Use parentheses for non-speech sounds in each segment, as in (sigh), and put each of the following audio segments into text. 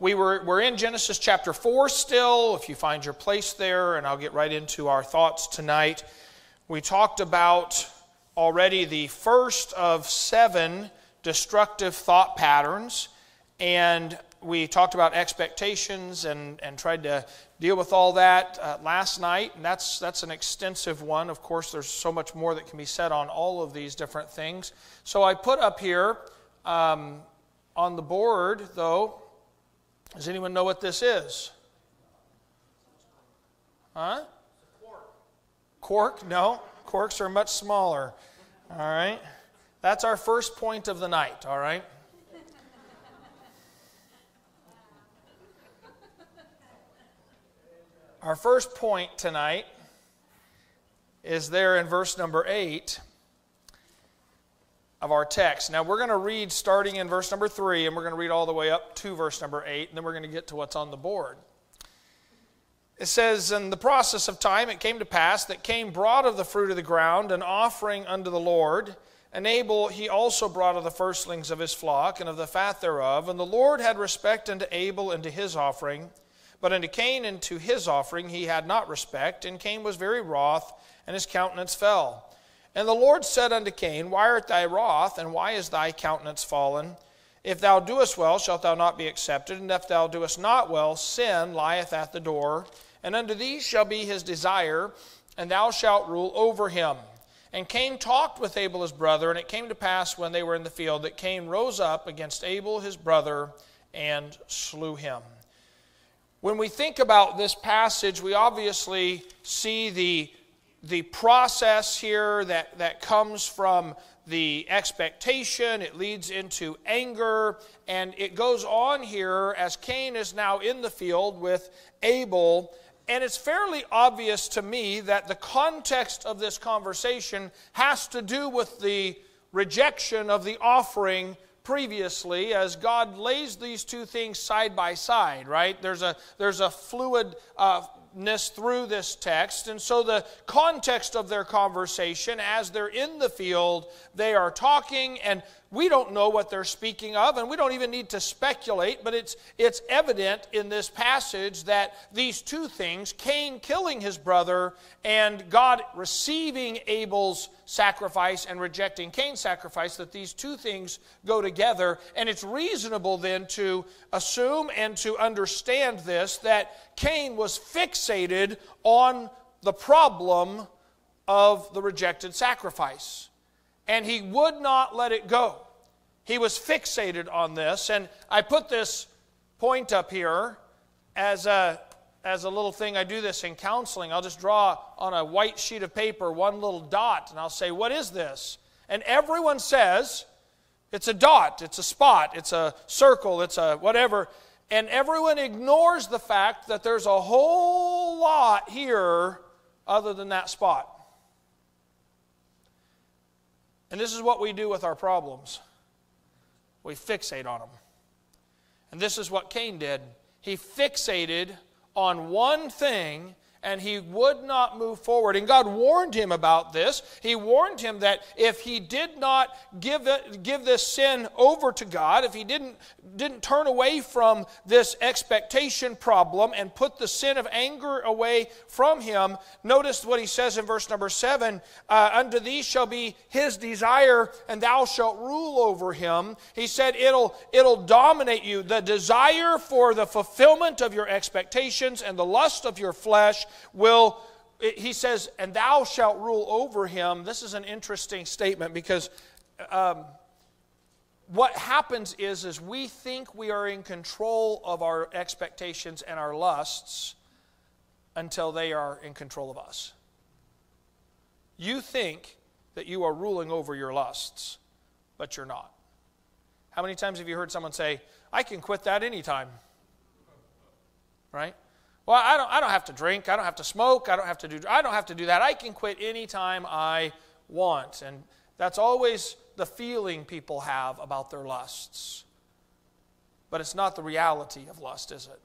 we were, we're in Genesis chapter 4 still, if you find your place there, and I'll get right into our thoughts tonight. We talked about already the first of seven destructive thought patterns, and we talked about expectations and, and tried to deal with all that uh, last night, and that's, that's an extensive one. Of course, there's so much more that can be said on all of these different things. So I put up here um, on the board, though, does anyone know what this is? Huh? Cork? No. Corks are much smaller. All right. That's our first point of the night. All right. Our first point tonight is there in verse number 8 of our text. Now, we're going to read starting in verse number 3, and we're going to read all the way up to verse number 8, and then we're going to get to what's on the board. It says, In the process of time it came to pass that Cain brought of the fruit of the ground an offering unto the Lord. And Abel he also brought of the firstlings of his flock and of the fat thereof. And the Lord had respect unto Abel and to his offering. But unto Cain and to his offering he had not respect. And Cain was very wroth, and his countenance fell. And the Lord said unto Cain, Why art thou wroth, and why is thy countenance fallen? If thou doest well, shalt thou not be accepted, and if thou doest not well, sin lieth at the door. And unto thee shall be his desire, and thou shalt rule over him. And Cain talked with Abel his brother, and it came to pass when they were in the field that Cain rose up against Abel his brother and slew him. When we think about this passage, we obviously see the the process here that, that comes from the expectation, it leads into anger, and it goes on here as Cain is now in the field with Abel. And it's fairly obvious to me that the context of this conversation has to do with the rejection of the offering previously as God lays these two things side by side, right? There's a, there's a fluid uh, through this text. And so, the context of their conversation, as they're in the field, they are talking, and we don't know what they're speaking of, and we don't even need to speculate, but it's, it's evident in this passage that these two things Cain killing his brother, and God receiving Abel's sacrifice and rejecting Cain's sacrifice, that these two things go together. And it's reasonable then to assume and to understand this that Cain was fixated on the problem of the rejected sacrifice. And he would not let it go. He was fixated on this. And I put this point up here as a, as a little thing. I do this in counseling. I'll just draw on a white sheet of paper one little dot, and I'll say, What is this? And everyone says, It's a dot, it's a spot, it's a circle, it's a whatever. And everyone ignores the fact that there's a whole lot here other than that spot. And this is what we do with our problems we fixate on them. And this is what Cain did. He fixated on one thing and he would not move forward. And God warned him about this. He warned him that if he did not give, it, give this sin over to God, if he didn't, didn't turn away from this expectation problem and put the sin of anger away from him, notice what he says in verse number seven uh, Unto thee shall be his desire, and thou shalt rule over him. He said, It'll, it'll dominate you. The desire for the fulfillment of your expectations and the lust of your flesh will, he says, and thou shalt rule over him. This is an interesting statement because um, what happens is, is we think we are in control of our expectations and our lusts until they are in control of us. You think that you are ruling over your lusts, but you're not. How many times have you heard someone say, I can quit that anytime? Right? Well, I don't, I don't have to drink. I don't have to smoke. I don't have to do, I don't have to do that. I can quit anytime I want. And that's always the feeling people have about their lusts. But it's not the reality of lust, is it?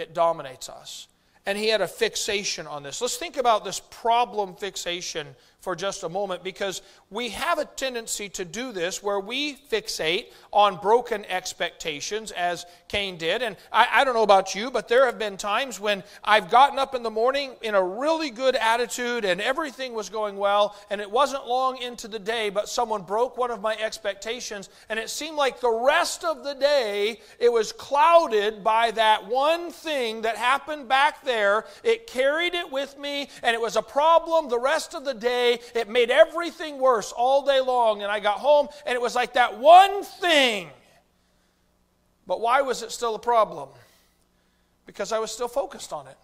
It dominates us. and he had a fixation on this. Let's think about this problem fixation for just a moment because we have a tendency to do this where we fixate on broken expectations as Cain did. And I, I, don't know about you, but there have been times when I've gotten up in the morning in a really good attitude and everything was going well, and it wasn't long into the day, but someone broke one of my expectations, and it seemed like the rest of the day it was clouded by that one thing that happened back there. It carried it with me, and it was a problem the rest of the day It made everything worse all day long. And I got home, and it was like that one thing. But why was it still a problem? Because I was still focused on it.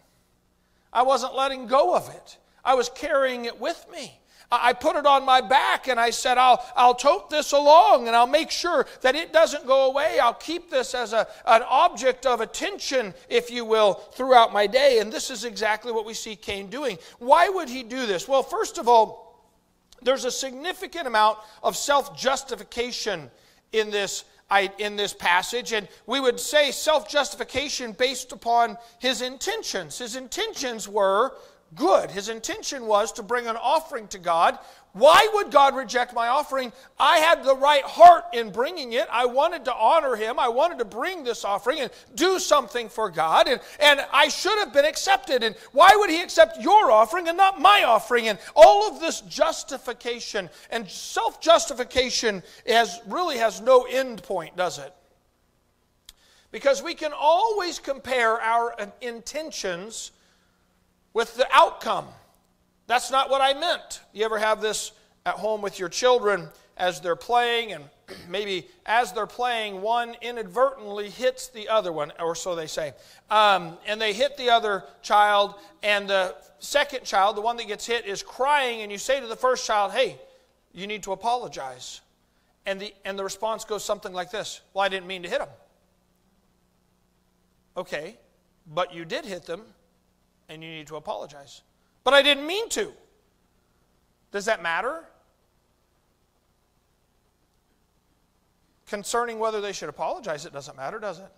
I wasn't letting go of it, I was carrying it with me. I put it on my back and I said, I'll, I'll tote this along and I'll make sure that it doesn't go away. I'll keep this as a, an object of attention, if you will, throughout my day. And this is exactly what we see Cain doing. Why would he do this? Well, first of all, there's a significant amount of self justification in this in this passage, and we would say self justification based upon his intentions. His intentions were good. His intention was to bring an offering to God. Why would God reject my offering? I had the right heart in bringing it. I wanted to honor Him. I wanted to bring this offering and do something for God. And, and I should have been accepted. And why would He accept your offering and not my offering? And all of this justification and self justification has, really has no end point, does it? Because we can always compare our intentions with the outcome. That's not what I meant. You ever have this at home with your children as they're playing, and (clears throat) maybe as they're playing, one inadvertently hits the other one, or so they say. Um, and they hit the other child, and the second child, the one that gets hit, is crying, and you say to the first child, Hey, you need to apologize. And the, and the response goes something like this Well, I didn't mean to hit him. Okay, but you did hit them, and you need to apologize. But I didn't mean to. Does that matter? Concerning whether they should apologize, it doesn't matter, does it?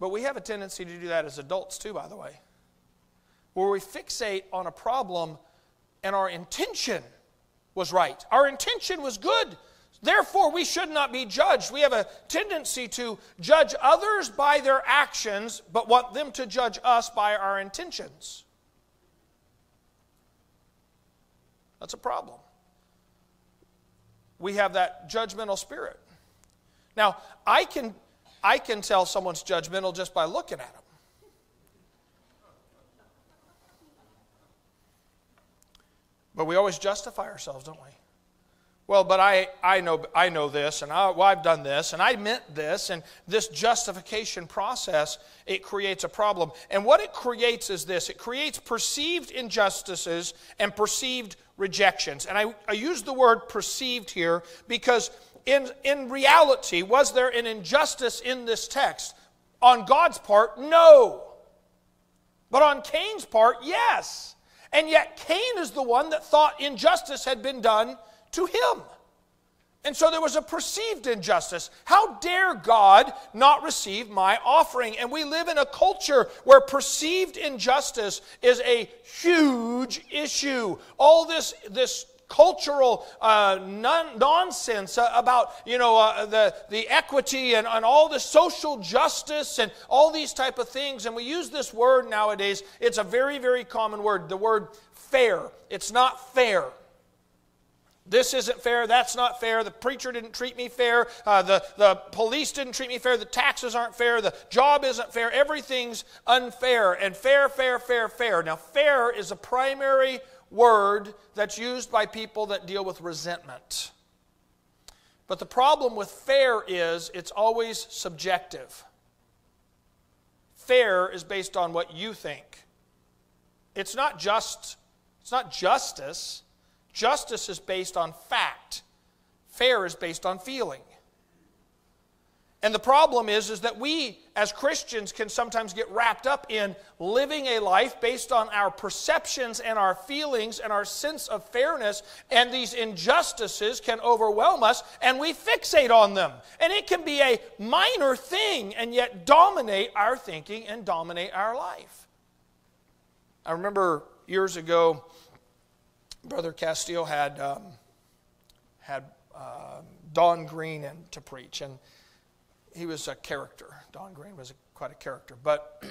But we have a tendency to do that as adults, too, by the way, where we fixate on a problem and our intention was right. Our intention was good. Therefore, we should not be judged. We have a tendency to judge others by their actions, but want them to judge us by our intentions. That's a problem. We have that judgmental spirit. Now, I can, I can tell someone's judgmental just by looking at them. But we always justify ourselves, don't we? Well, but I, I, know, I know this, and I, well, I've done this, and I meant this, and this justification process, it creates a problem. And what it creates is this it creates perceived injustices and perceived rejections. And I, I use the word perceived here because, in, in reality, was there an injustice in this text? On God's part, no. But on Cain's part, yes. And yet, Cain is the one that thought injustice had been done to him. And so there was a perceived injustice. How dare God not receive my offering? And we live in a culture where perceived injustice is a huge issue. All this, this cultural uh, non- nonsense about you know uh, the, the equity and, and all the social justice and all these type of things and we use this word nowadays it's a very very common word the word fair it's not fair this isn't fair. That's not fair. The preacher didn't treat me fair. Uh, the, the police didn't treat me fair. The taxes aren't fair. The job isn't fair. Everything's unfair. And fair, fair, fair, fair. Now, fair is a primary word that's used by people that deal with resentment. But the problem with fair is it's always subjective. Fair is based on what you think. It's not just, it's not justice. Justice is based on fact, fair is based on feeling. And the problem is, is that we as Christians can sometimes get wrapped up in living a life based on our perceptions and our feelings and our sense of fairness, and these injustices can overwhelm us, and we fixate on them. And it can be a minor thing and yet dominate our thinking and dominate our life. I remember years ago, Brother Castillo had um, had uh, Don Green in to preach, and he was a character. Don Green was a, quite a character, but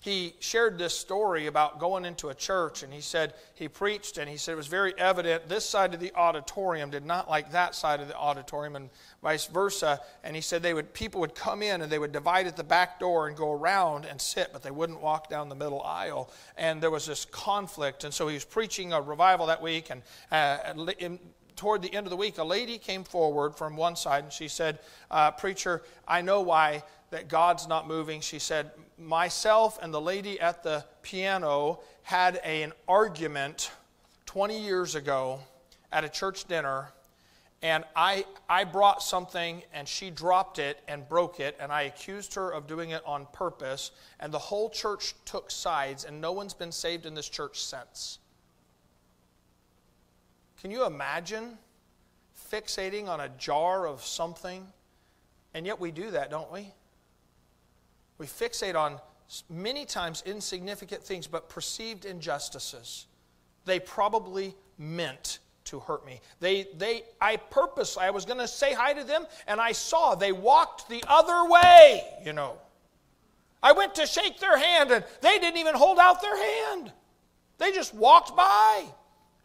he shared this story about going into a church and he said he preached and he said it was very evident this side of the auditorium did not like that side of the auditorium and vice versa. And he said they would people would come in and they would divide at the back door and go around and sit but they wouldn't walk down the middle aisle. And there was this conflict and so he was preaching a revival that week and uh, in, toward the end of the week a lady came forward from one side and she said uh, preacher i know why that god's not moving. She said myself and the lady at the piano had an argument 20 years ago at a church dinner and I, I brought something and she dropped it and broke it and i accused her of doing it on purpose and the whole church took sides and no one's been saved in this church since. Can you imagine fixating on a jar of something? And yet we do that don't we we fixate on many times insignificant things, but perceived injustices. They probably meant to hurt me. They, they, I purposely, I was going to say hi to them, and I saw they walked the other way, you know. I went to shake their hand, and they didn't even hold out their hand. They just walked by.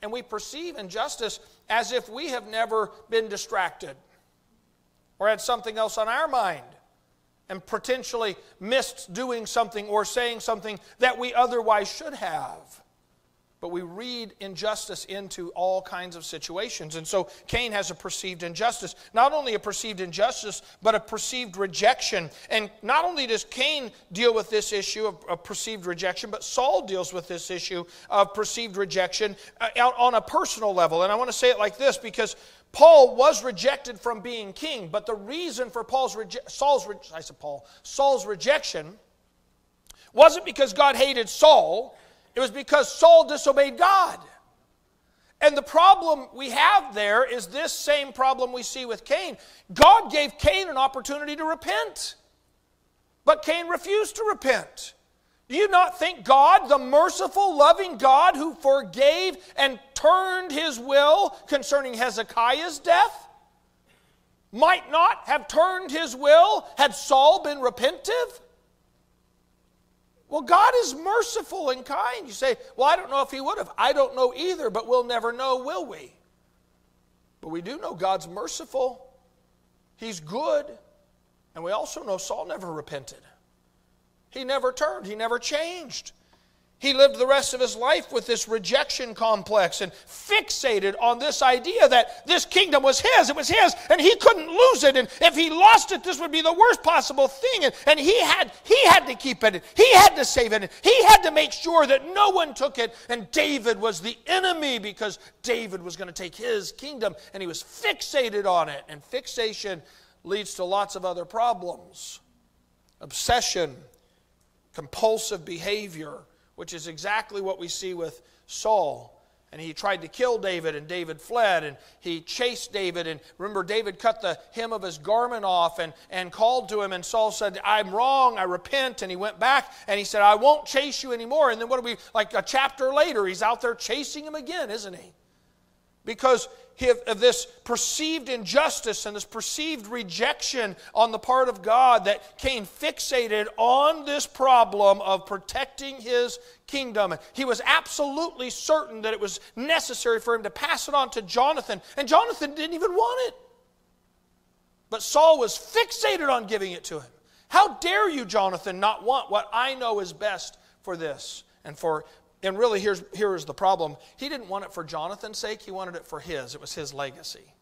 And we perceive injustice as if we have never been distracted or had something else on our mind and potentially missed doing something or saying something that we otherwise should have. But we read injustice into all kinds of situations. And so Cain has a perceived injustice. Not only a perceived injustice, but a perceived rejection. And not only does Cain deal with this issue of, of perceived rejection, but Saul deals with this issue of perceived rejection uh, on a personal level. And I want to say it like this because Paul was rejected from being king, but the reason for Paul's Saul's re- I said Paul Saul's rejection wasn't because God hated Saul. It was because Saul disobeyed God. And the problem we have there is this same problem we see with Cain. God gave Cain an opportunity to repent, but Cain refused to repent. Do you not think God, the merciful, loving God who forgave and turned his will concerning Hezekiah's death, might not have turned his will had Saul been repentive? Well, God is merciful and kind. You say, Well, I don't know if he would have. I don't know either, but we'll never know, will we? But we do know God's merciful, He's good, and we also know Saul never repented. He never turned, he never changed. He lived the rest of his life with this rejection complex and fixated on this idea that this kingdom was his. It was his, and he couldn't lose it. And if he lost it, this would be the worst possible thing. And, and he, had, he had to keep it. He had to save it. He had to make sure that no one took it. And David was the enemy because David was going to take his kingdom, and he was fixated on it. And fixation leads to lots of other problems obsession compulsive behavior, which is exactly what we see with Saul. And he tried to kill David, and David fled, and he chased David. And remember, David cut the hem of his garment off and, and called to him. And Saul said, I'm wrong, I repent. And he went back and he said, I won't chase you anymore. And then, what do we, like a chapter later, he's out there chasing him again, isn't he? Because of this perceived injustice and this perceived rejection on the part of God that Cain fixated on this problem of protecting his kingdom. He was absolutely certain that it was necessary for him to pass it on to Jonathan, and Jonathan didn't even want it. But Saul was fixated on giving it to him. How dare you, Jonathan, not want what I know is best for this and for and really, here's, here is the problem. He didn't want it for Jonathan's sake, he wanted it for his. It was his legacy.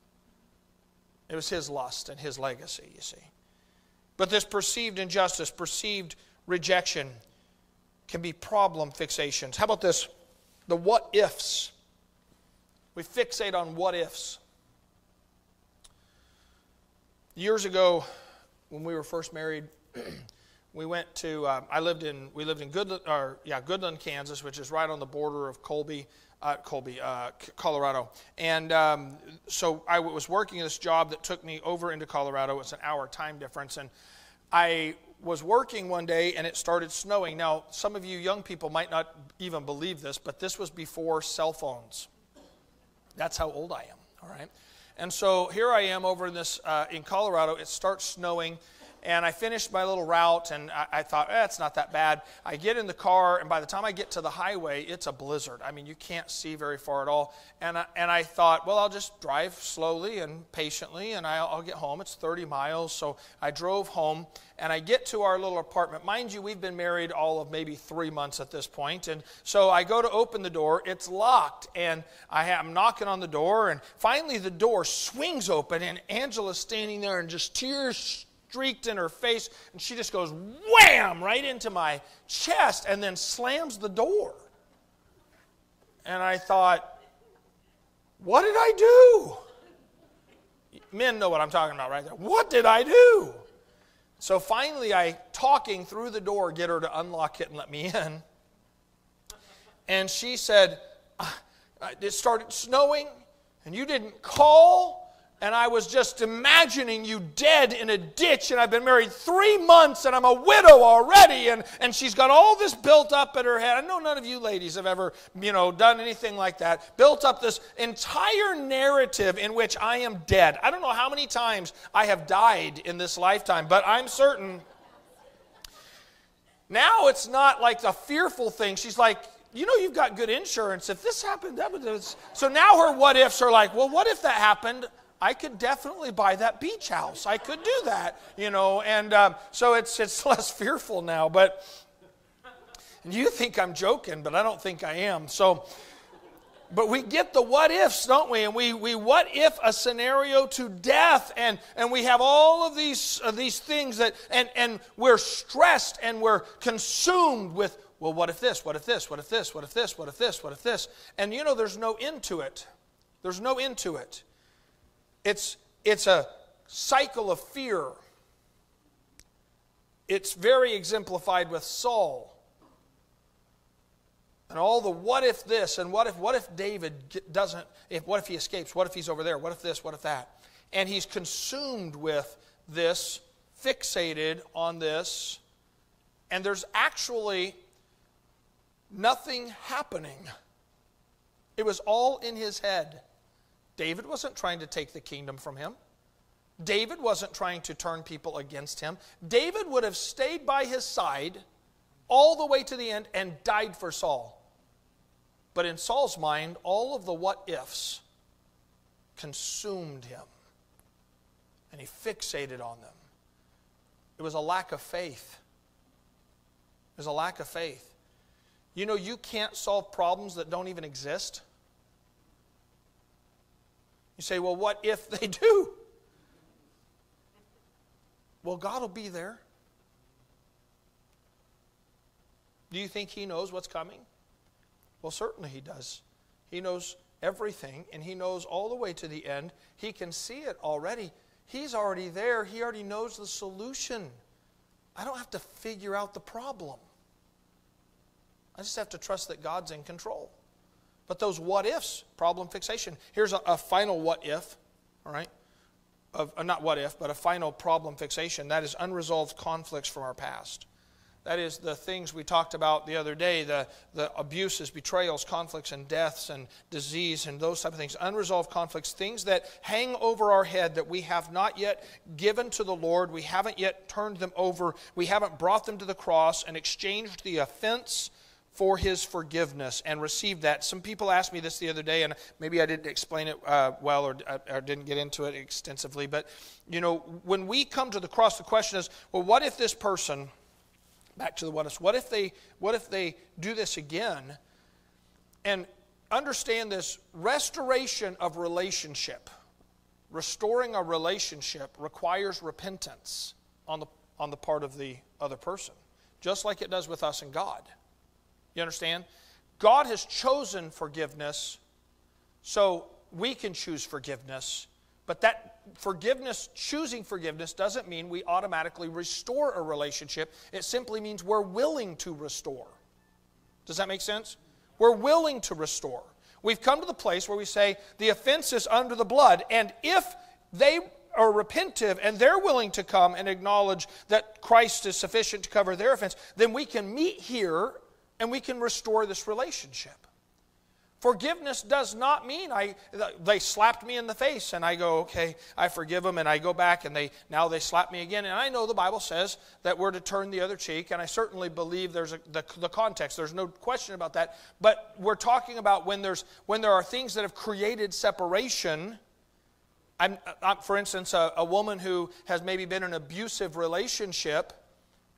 It was his lust and his legacy, you see. But this perceived injustice, perceived rejection, can be problem fixations. How about this? The what ifs. We fixate on what ifs. Years ago, when we were first married, (clears throat) we went to uh, I lived in we lived in Goodland or yeah Goodland, Kansas, which is right on the border of Colby, uh, Colby, uh, Colorado. And um, so I was working this job that took me over into Colorado. It's an hour time difference, and I was working one day and it started snowing. Now, some of you young people might not even believe this, but this was before cell phones. That's how old I am, all right? And so here I am over in this uh, in Colorado. It starts snowing, and I finished my little route, and I, I thought, eh, it's not that bad. I get in the car, and by the time I get to the highway, it's a blizzard. I mean, you can't see very far at all. And I, and I thought, well, I'll just drive slowly and patiently, and I'll, I'll get home. It's 30 miles, so I drove home, and I get to our little apartment. Mind you, we've been married all of maybe three months at this point, and so I go to open the door. It's locked, and I am knocking on the door, and finally the door swings open, and Angela's standing there, and just tears streaked in her face, and she just goes wham right into my chest and then slams the door. And I thought, what did I do? Men know what I'm talking about right there. What did I do? So finally, I, talking through the door, get her to unlock it and let me in. And she said, uh, It started snowing, and you didn't call and I was just imagining you dead in a ditch, and I've been married three months, and I'm a widow already, and, and she's got all this built up in her head. I know none of you ladies have ever, you know, done anything like that. Built up this entire narrative in which I am dead. I don't know how many times I have died in this lifetime, but I'm certain. Now it's not like the fearful thing. She's like, you know you've got good insurance. If this happened, that would. So now her what ifs are like, well, what if that happened? I could definitely buy that beach house. I could do that, you know, and um, so it's it's (laughs) less fearful now. But you think I'm joking, but I don't think I am. So, but we get the what ifs, don't we? And we we what if a scenario to death, and and we have all of these uh, these things that, and and we're stressed and we're consumed with. Well, what if this? What if this? What if this? What if this? What if this? What if this? And you know, there's no end to it. There's no end to it. It's, it's a cycle of fear. It's very exemplified with Saul. And all the what if this and what if what if David doesn't if what if he escapes? What if he's over there? What if this? What if that? And he's consumed with this, fixated on this, and there's actually nothing happening. It was all in his head. David wasn't trying to take the kingdom from him. David wasn't trying to turn people against him. David would have stayed by his side all the way to the end and died for Saul. But in Saul's mind, all of the what ifs consumed him. And he fixated on them. It was a lack of faith. It was a lack of faith. You know, you can't solve problems that don't even exist. You say, well, what if they (laughs) do? Well, God will be there. Do you think He knows what's coming? Well, certainly He does. He knows everything, and He knows all the way to the end. He can see it already. He's already there, He already knows the solution. I don't have to figure out the problem. I just have to trust that God's in control. But those what ifs, problem fixation. Here's a, a final what if, all right? Of, uh, not what if, but a final problem fixation. That is unresolved conflicts from our past. That is the things we talked about the other day the, the abuses, betrayals, conflicts, and deaths, and disease, and those type of things. Unresolved conflicts, things that hang over our head that we have not yet given to the Lord. We haven't yet turned them over. We haven't brought them to the cross and exchanged the offense for his forgiveness and receive that. Some people asked me this the other day, and maybe I didn't explain it uh, well or, uh, or didn't get into it extensively. But, you know, when we come to the cross, the question is well, what if this person, back to the what if, what if they, what if they do this again? And understand this restoration of relationship, restoring a relationship requires repentance on the, on the part of the other person, just like it does with us and God. You understand? God has chosen forgiveness, so we can choose forgiveness. But that forgiveness, choosing forgiveness, doesn't mean we automatically restore a relationship. It simply means we're willing to restore. Does that make sense? We're willing to restore. We've come to the place where we say the offense is under the blood, and if they are repentive and they're willing to come and acknowledge that Christ is sufficient to cover their offense, then we can meet here and we can restore this relationship. Forgiveness does not mean I they slapped me in the face and I go, okay, I forgive them and I go back and they now they slap me again. And I know the Bible says that we're to turn the other cheek, and I certainly believe there's a, the, the context. There's no question about that. But we're talking about when there's when there are things that have created separation. I'm, I'm for instance, a, a woman who has maybe been in an abusive relationship,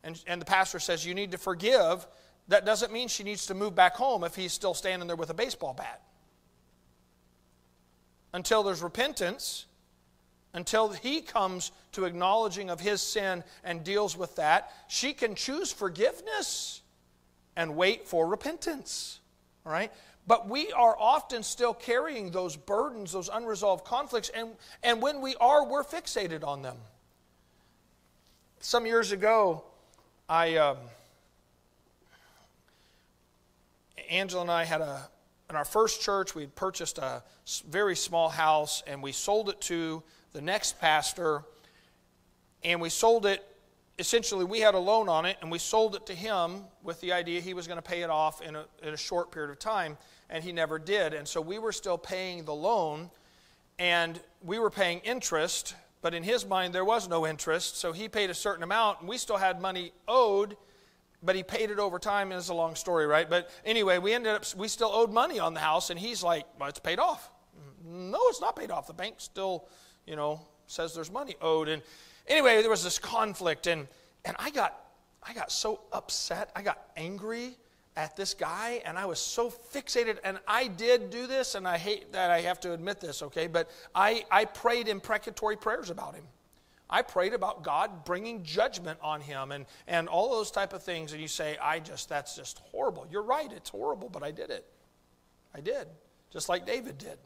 and, and the pastor says you need to forgive that doesn't mean she needs to move back home if he's still standing there with a baseball bat. Until there's repentance, until he comes to acknowledging of his sin and deals with that, she can choose forgiveness and wait for repentance. All right? But we are often still carrying those burdens, those unresolved conflicts, and, and when we are, we're fixated on them. Some years ago, I. Um, Angela and I had a, in our first church, we had purchased a very small house and we sold it to the next pastor. And we sold it, essentially, we had a loan on it and we sold it to him with the idea he was going to pay it off in a, in a short period of time. And he never did. And so we were still paying the loan and we were paying interest. But in his mind, there was no interest. So he paid a certain amount and we still had money owed but he paid it over time. And it's a long story, right? But anyway, we ended up, we still owed money on the house, and he's like, well, it's paid off. No, it's not paid off. The bank still, you know, says there's money owed. And anyway, there was this conflict, and, and I, got, I got so upset. I got angry at this guy, and I was so fixated. And I did do this, and I hate that I have to admit this, okay? But I, I prayed imprecatory prayers about him. I prayed about God bringing judgment on him and, and all those type of things. And you say, I just, that's just horrible. You're right, it's horrible, but I did it. I did, just like David did.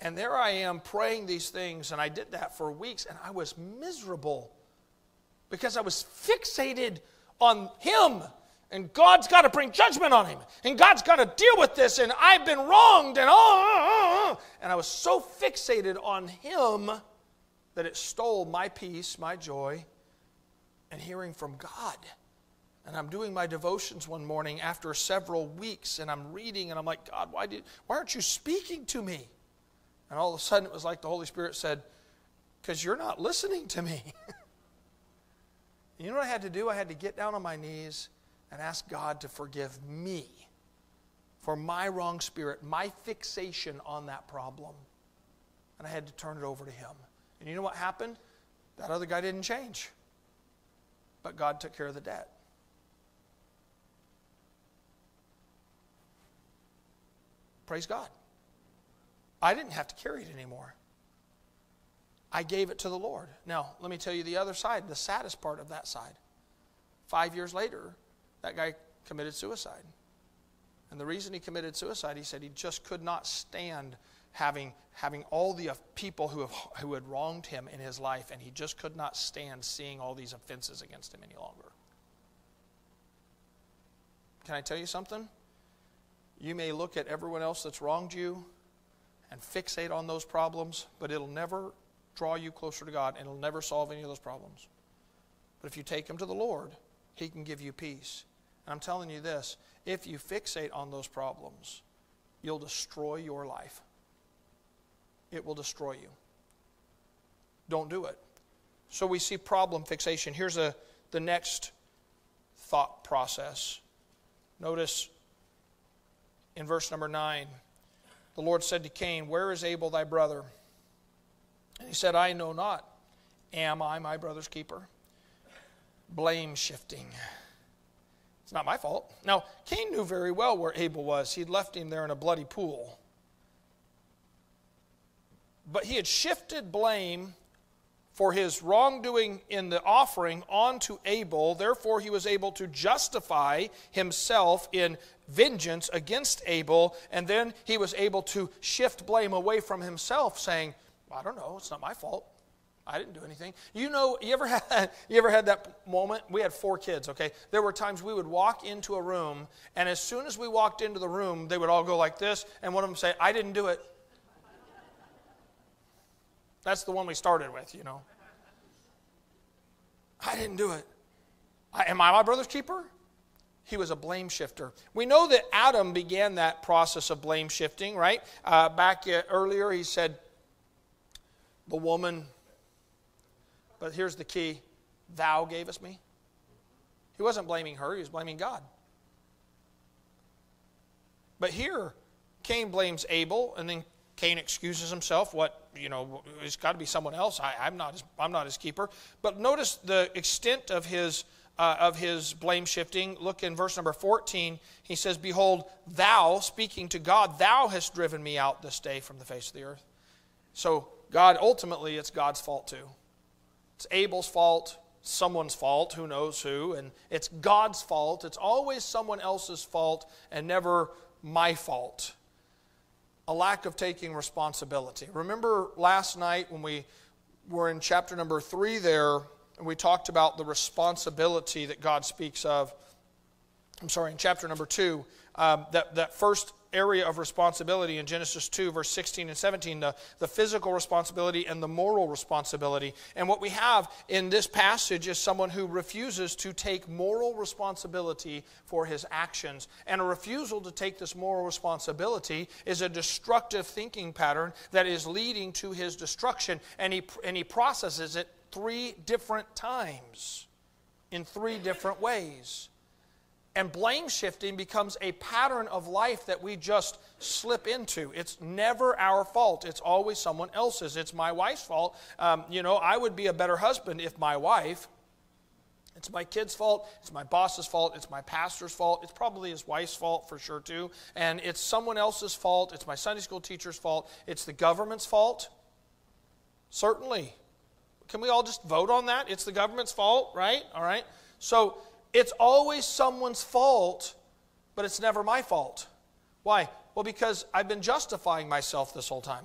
And there I am praying these things, and I did that for weeks, and I was miserable because I was fixated on him. And God's got to bring judgment on him. And God's got to deal with this. And I've been wronged. And oh, oh, oh, oh, oh and I was so fixated on him that it stole my peace, my joy, and hearing from God. And I'm doing my devotions one morning after several weeks, and I'm reading, and I'm like, God, why, did, why aren't you speaking to me? And all of a sudden, it was like the Holy Spirit said, Because you're not listening to me. (laughs) you know what I had to do? I had to get down on my knees and ask God to forgive me for my wrong spirit, my fixation on that problem. And I had to turn it over to Him. And you know what happened? That other guy didn't change. But God took care of the debt. Praise God. I didn't have to carry it anymore. I gave it to the Lord. Now, let me tell you the other side, the saddest part of that side. Five years later, that guy committed suicide. And the reason he committed suicide, he said he just could not stand having, having all the people who, have, who had wronged him in his life, and he just could not stand seeing all these offenses against him any longer. Can I tell you something? You may look at everyone else that's wronged you and fixate on those problems, but it'll never draw you closer to God and it'll never solve any of those problems. But if you take them to the Lord, He can give you peace. And I'm telling you this if you fixate on those problems, you'll destroy your life it will destroy you. Don't do it. So we see problem fixation. Here's a, the next thought process. Notice in verse number 9, the Lord said to Cain, Where is Abel thy brother? And he said, I know not. Am I my brother's keeper? Blame shifting. It's not my fault. Now, Cain knew very well where Abel was. He'd left him there in a bloody pool. But he had shifted blame for his wrongdoing in the offering onto Abel. Therefore, he was able to justify himself in vengeance against Abel. And then he was able to shift blame away from himself, saying, I don't know, it's not my fault. I didn't do anything. You know, you ever (laughs) had you ever had that moment? We had four kids, okay? There were times we would walk into a room, and as soon as we walked into the room, they would all go like this, and one of them say, I didn't do it. That's the one we started with, you know. I didn't do it. I, am I my brother's keeper? He was a blame shifter. We know that Adam began that process of blame shifting, right? Uh, back uh, earlier, he said, The woman, but here's the key thou gavest me. He wasn't blaming her, he was blaming God. But here, Cain blames Abel, and then Cain excuses himself. What, you know, it's got to be someone else. I, am not his, I'm not his keeper. But notice the extent of his, uh, of his blame shifting. Look in verse number 14. He says, Behold, thou, speaking to God, thou hast driven me out this day from the face of the earth. So, God, ultimately, it's God's fault too. It's Abel's fault, someone's fault, who knows who, and it's God's fault. It's always someone else's fault and never my fault a lack of taking responsibility. Remember last night when we were in chapter number three there, and we talked about the responsibility that God speaks of. I'm sorry, in chapter number two, um, that, that first area of responsibility in Genesis 2, verse 16 and 17 the, the physical responsibility and the moral responsibility. And what we have in this passage is someone who refuses to take moral responsibility for his actions. And a refusal to take this moral responsibility is a destructive thinking pattern that is leading to his destruction. And he, and he processes it three different times in three different ways. And blame shifting becomes a pattern of life that we just slip into. It's never our fault. It's always someone else's. It's my wife's fault. Um, you know, I would be a better husband if my wife. It's my kid's fault. It's my boss's fault. It's my pastor's fault. It's probably his wife's fault for sure, too. And it's someone else's fault. It's my Sunday school teacher's fault. It's the government's fault. Certainly. Can we all just vote on that? It's the government's fault, right? All right. So it's always someone's fault, but it's never my fault. Why? Well, because I've been justifying myself this whole time.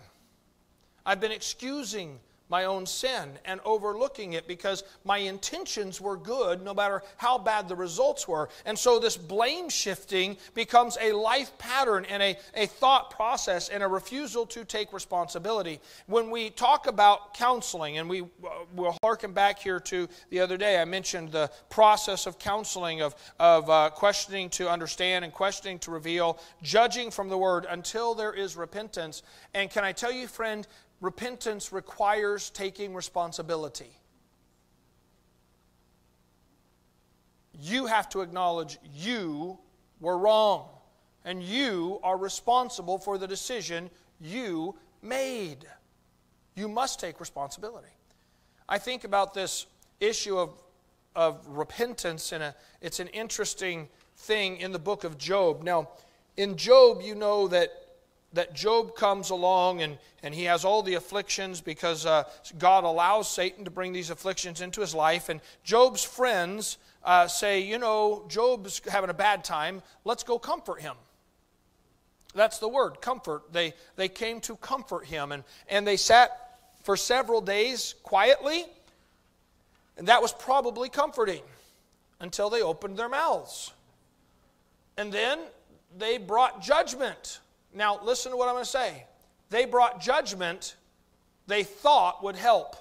I've been excusing my own sin and overlooking it because my intentions were good no matter how bad the results were. And so this blame shifting becomes a life pattern and a, a thought process and a refusal to take responsibility. When we talk about counseling, and we will harken back here to the other day, I mentioned the process of counseling, of, of uh, questioning to understand and questioning to reveal, judging from the word until there is repentance. And can I tell you, friend, repentance requires taking responsibility. You have to acknowledge you were wrong, and you are responsible for the decision you made. You must take responsibility. I think about this issue of, of repentance, and it's an interesting thing in the book of Job. Now, in Job, you know that that Job comes along and, and he has all the afflictions because uh, God allows Satan to bring these afflictions into his life. And Job's friends uh, say, You know, Job's having a bad time. Let's go comfort him. That's the word, comfort. They, they came to comfort him. And, and they sat for several days quietly. And that was probably comforting until they opened their mouths. And then they brought judgment now, listen to what I'm going to say. They brought judgment they thought would help.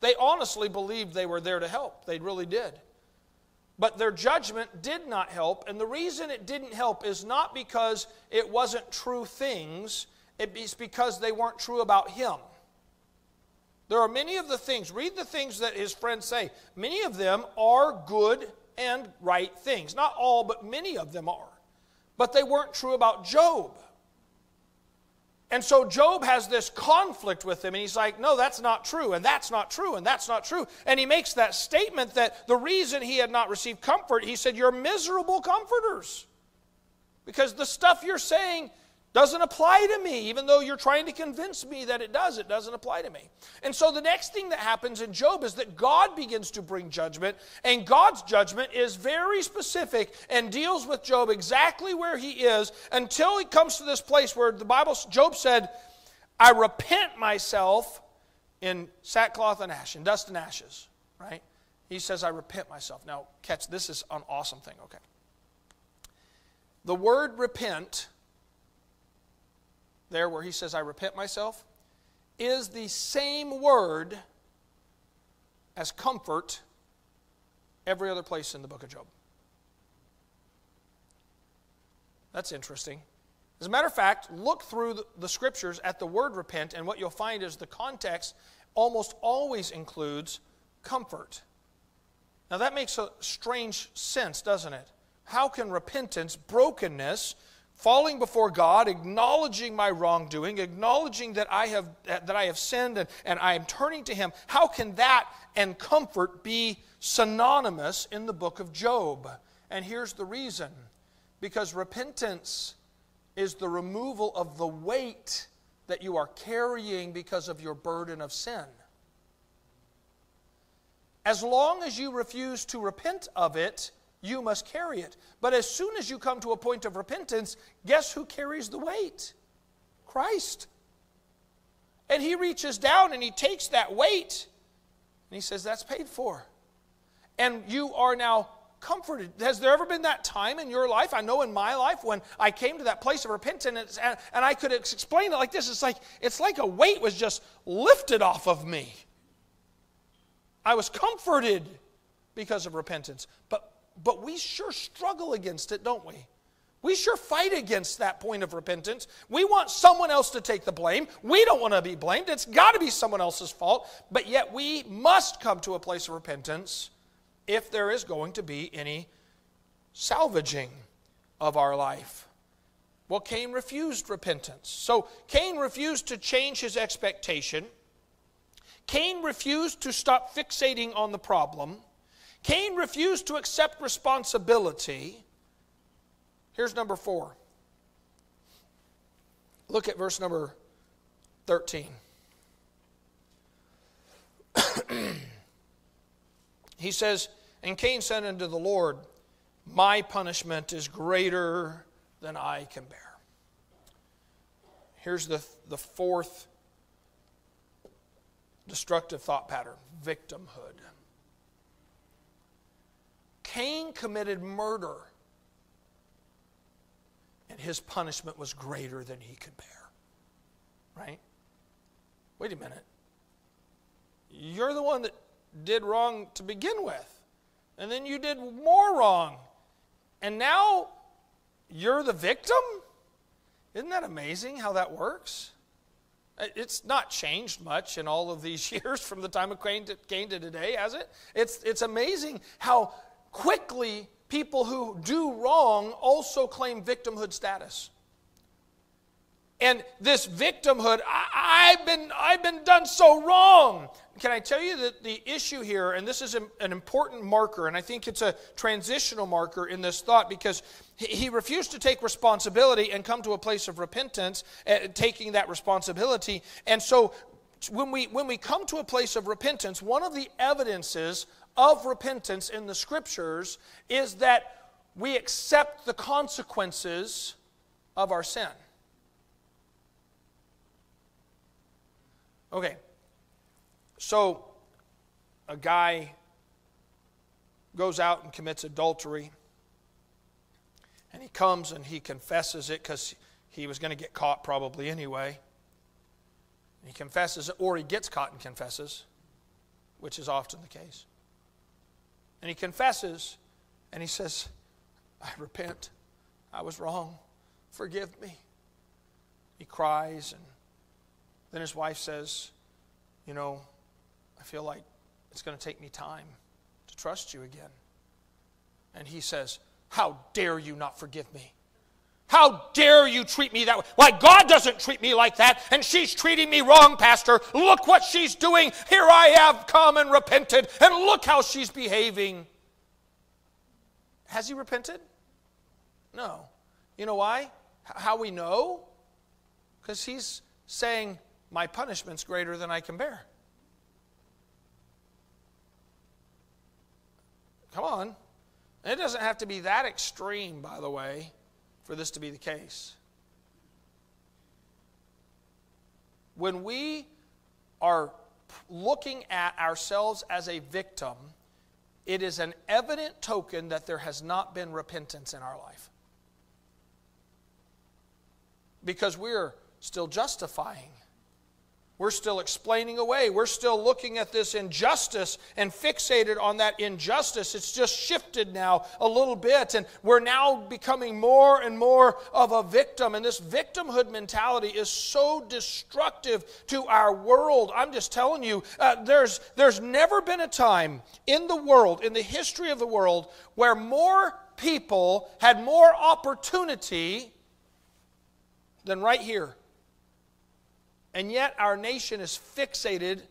They honestly believed they were there to help. They really did. But their judgment did not help. And the reason it didn't help is not because it wasn't true things, it's because they weren't true about Him. There are many of the things, read the things that his friends say. Many of them are good and right things. Not all, but many of them are. But they weren't true about Job. And so Job has this conflict with him, and he's like, No, that's not true, and that's not true, and that's not true. And he makes that statement that the reason he had not received comfort, he said, You're miserable comforters. Because the stuff you're saying doesn't apply to me, even though you're trying to convince me that it does. It doesn't apply to me. And so the next thing that happens in Job is that God begins to bring judgment, and God's judgment is very specific and deals with Job exactly where he is until he comes to this place where the Bible, Job said, I repent myself in sackcloth and ash, in dust and ashes, right? He says, I repent myself. Now, catch, this is an awesome thing, okay? The word repent there where he says, I repent myself, is the same word as comfort every other place in the book of Job. That's interesting. As a matter of fact, look through the, scriptures at the word repent, and what you'll find is the context almost always includes comfort. Now, that makes a strange sense, doesn't it? How can repentance, brokenness, falling before God, acknowledging my wrongdoing, acknowledging that I have, that I have sinned and, and I am turning to Him, how can that and comfort be synonymous in the book of Job? And here's the reason because repentance is the removal of the weight that you are carrying because of your burden of sin. As long as you refuse to repent of it, you must carry it. But as soon as you come to a point of repentance, guess who carries the weight? Christ. And he reaches down and he takes that weight and he says, That's paid for. And you are now comforted. Has there ever been that time in your life? I know in my life when I came to that place of repentance and, and I could explain it like this. It's like it's like a weight was just lifted off of me. I was comforted because of repentance. But but we sure struggle against it, don't we? We sure fight against that point of repentance. We want someone else to take the blame. We don't want to be blamed. It's got to be someone else's fault. But yet we must come to a place of repentance if there is going to be any salvaging of our life. Well, Cain refused repentance. So Cain refused to change his expectation. Cain refused to stop fixating on the problem. Cain refused to accept responsibility. Here's number four. Look at verse number 13. (clears throat) he says, And Cain said unto the Lord, My punishment is greater than I can bear. Here's the, the fourth destructive thought pattern victimhood. Cain committed murder, and his punishment was greater than he could bear. Right? Wait a minute. You're the one that did wrong to begin with, and then you did more wrong, and now you're the victim? Isn't that amazing how that works? It's not changed much in all of these (laughs) years from the time of Cain to, Cain to today, has it? It's, it's amazing how quickly people who do wrong also claim victimhood status. And this victimhood, I, have been, I've been done so wrong. Can I tell you that the issue here, and this is an important marker, and I think it's a transitional marker in this thought because he refused to take responsibility and come to a place of repentance, uh, taking that responsibility. And so when we, when we come to a place of repentance, one of the evidences of repentance in the scriptures is that we accept the consequences of our sin. Okay, so a guy goes out and commits adultery, and he comes and he confesses it because he was going to get caught probably anyway. He confesses it, or he gets caught and confesses, which is often the case. And he confesses and he says, I repent. I was wrong. Forgive me. He cries, and then his wife says, You know, I feel like it's going to take me time to trust you again. And he says, How dare you not forgive me? How dare you treat me that way? Why, God doesn't treat me like that, and she's treating me wrong, Pastor. Look what she's doing. Here I have come and repented, and look how she's behaving. Has he repented? No. You know why? How we know? Because he's saying, My punishment's greater than I can bear. Come on. it doesn't have to be that extreme, by the way, for this to be the case. When we are looking at ourselves as a victim, it is an evident token that there has not been repentance in our life. Because we're still justifying. We're still explaining away. We're still looking at this injustice and fixated on that injustice. It's just shifted now a little bit, and we're now becoming more and more of a victim. And this victimhood mentality is so destructive to our world. I'm just telling you, uh, there's, there's never been a time in the world, in the history of the world, where more people had more opportunity than right here. And yet, our nation is fixated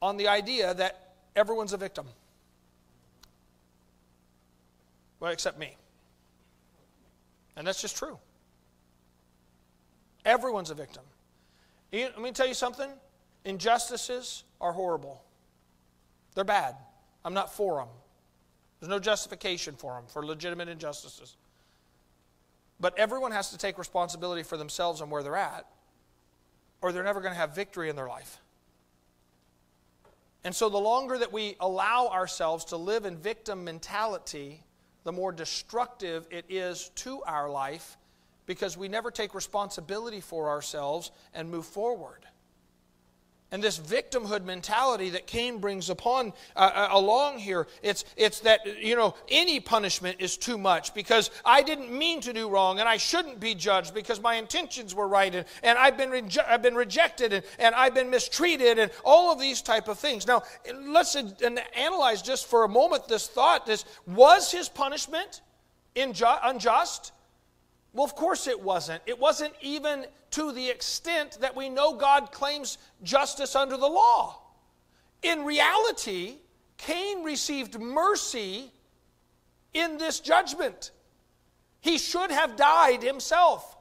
on the idea that everyone's a victim. Well, except me. And that's just true. Everyone's a victim. Let me tell you something injustices are horrible, they're bad. I'm not for them. There's no justification for them, for legitimate injustices. But everyone has to take responsibility for themselves and where they're at or they're never going to have victory in their life. And so, the longer that we allow ourselves to live in victim mentality, the more destructive it is to our life because we never take responsibility for ourselves and move forward and this victimhood mentality that Cain brings upon uh, uh, along here it's it's that you know any punishment is too much because I didn't mean to do wrong and I shouldn't be judged because my intentions were right and, and I've been I've been rejected and, and I've been mistreated and all of these type of things. Now let's analyze just for a moment this thought this was his punishment inju- unjust well, of course it wasn't. It wasn't even to the extent that we know God claims justice under the law. In reality, Cain received mercy in this judgment. He should have died himself.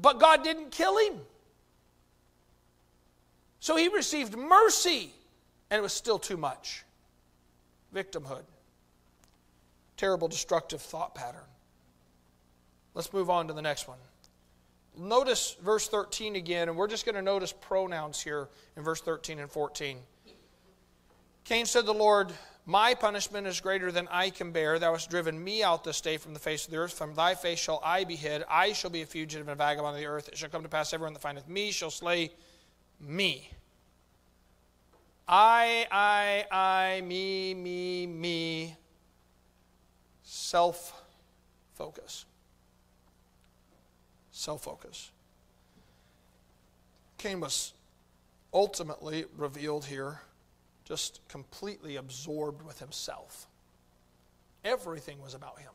But God didn't kill him. So he received mercy, and it was still too much. Victimhood. Terrible, destructive thought pattern. Let's move on to the next one. Notice verse 13 again, and we're just going to notice pronouns here in verse 13 and 14. Cain said to the Lord, My punishment is greater than I can bear. Thou hast driven me out this day from the face of the earth. From thy face shall I be hid. I shall be a fugitive and a vagabond of the earth. It shall come to pass, everyone that findeth me shall slay me. I, I, I, me, me, me. Self focus self focus. Cain was ultimately revealed here just completely absorbed with himself. Everything was about him.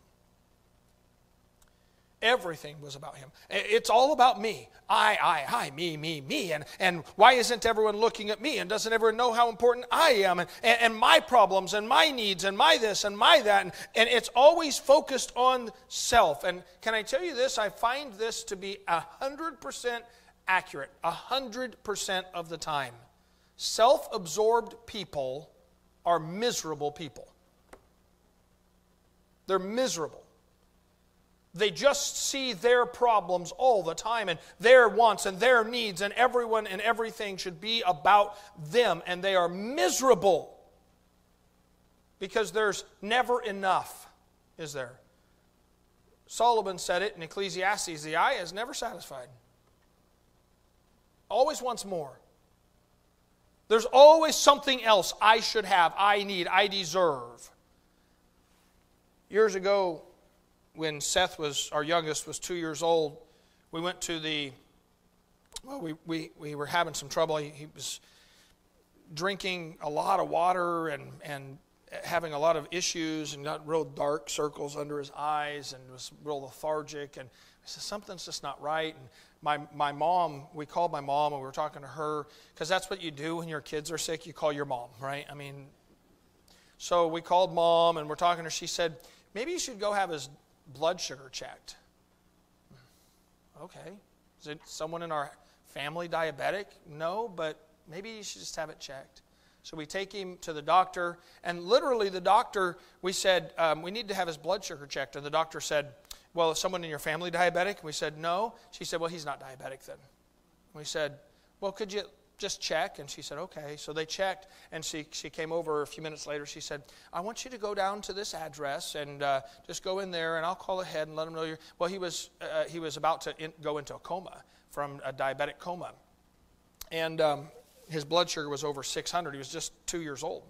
Everything was about him. It's all about me. I, I, I, me, me, me. And, and why isn't everyone looking at me? And doesn't everyone know how important I am? And, and, and my problems and my needs and my this and my that. And, and it's always focused on self. And can I tell you this? I find this to be 100% accurate, 100% of the time. Self absorbed people are miserable people. They're miserable. They just see their problems all the time and their wants and their needs, and everyone and everything should be about them. And they are miserable because there's never enough, is there? Solomon said it in Ecclesiastes the eye is never satisfied, always wants more. There's always something else I should have, I need, I deserve. Years ago, when Seth was, our youngest, was two years old, we went to the, well, we, we, we were having some trouble. He, he was drinking a lot of water and, and having a lot of issues and got real dark circles under his eyes and was real lethargic. And I said, something's just not right. And my, my mom, we called my mom and we were talking to her because that's what you do when your kids are sick. You call your mom, right? I mean, so we called mom and we're talking to her. She said, maybe you should go have his blood sugar checked. Okay. Is it someone in our family diabetic? No, but maybe you should just have it checked. So we take him to the doctor, and literally the doctor, we said, um, we need to have his blood sugar checked. And the doctor said, well, is someone in your family diabetic? We said, no. She said, well, he's not diabetic then. We said, well, could you just check. And she said, okay. So they checked, and she, she came over a few minutes later. She said, I want you to go down to this address and uh, just go in there, and I'll call ahead and let them know you're. Well, he was, uh, he was about to in, go into a coma from a diabetic coma. and um, his blood sugar was over 600. He was just two years old.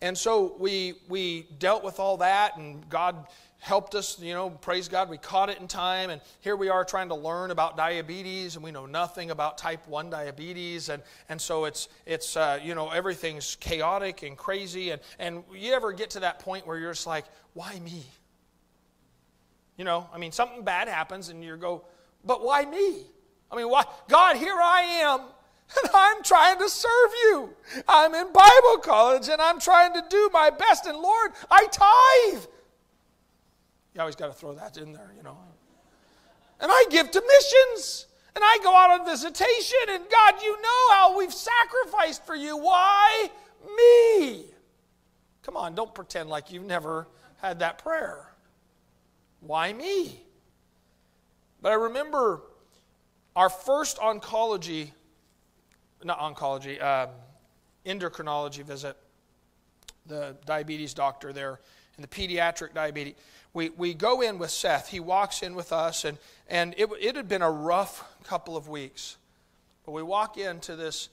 And so we, we dealt with all that, and God helped us, you know, praise God, we caught it in time. And here we are trying to learn about diabetes, and we know nothing about type 1 diabetes. And, and so it's, it's uh, you know, everything's chaotic and crazy. And, and you ever get to that point where you're just like, why me? You know, I mean, something bad happens, and you go, but why me? I mean, why? God, here I am. (laughs) And I'm trying to serve you. I'm in Bible college and I'm trying to do my best. And Lord, I tithe. You always got to throw that in there, you know. And I give to missions. And I go out on visitation. And God, you know how we've sacrificed for you. Why me? Come on, don't pretend like you've never had that prayer. Why me? But I remember our first oncology not oncology, um, endocrinology visit, the diabetes doctor there, and the pediatric diabetes. We, we go in with Seth. He walks in with us, and, and it, it had been a rough couple of weeks. But we walk into this,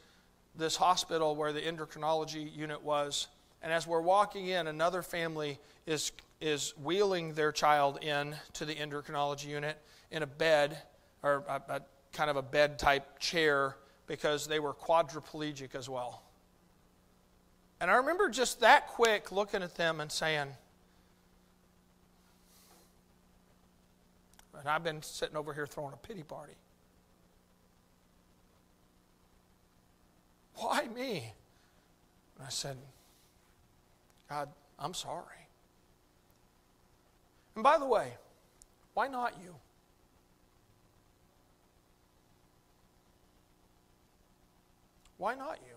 this hospital where the endocrinology unit was, and as we're walking in, another family is, is wheeling their child in to the endocrinology unit in a bed, or a, a kind of a bed type chair because they were quadriplegic as well. And I remember just that quick looking at them and saying, and I've been sitting over here throwing a pity party. Why me? And I said, God, I'm sorry. And by the way, why not you? Why not you?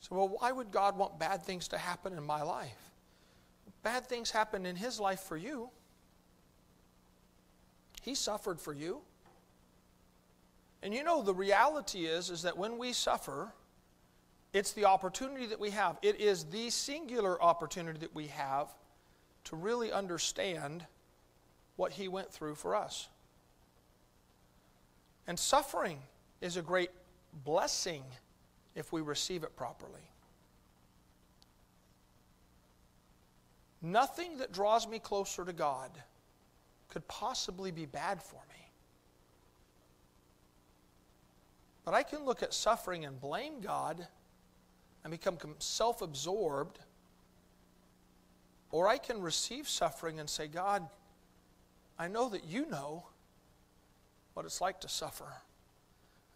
So, well, why would God want bad things to happen in my life? Bad things happen in His life for you. He suffered for you. And you know, the reality is, is that when we suffer, it's the opportunity that we have. It is the singular opportunity that we have to really understand what He went through for us. And suffering is a great blessing if we receive it properly. Nothing that draws me closer to God could possibly be bad for me. But I can look at suffering and blame God and become self absorbed. Or I can receive suffering and say, God, I know that you know what it's like to suffer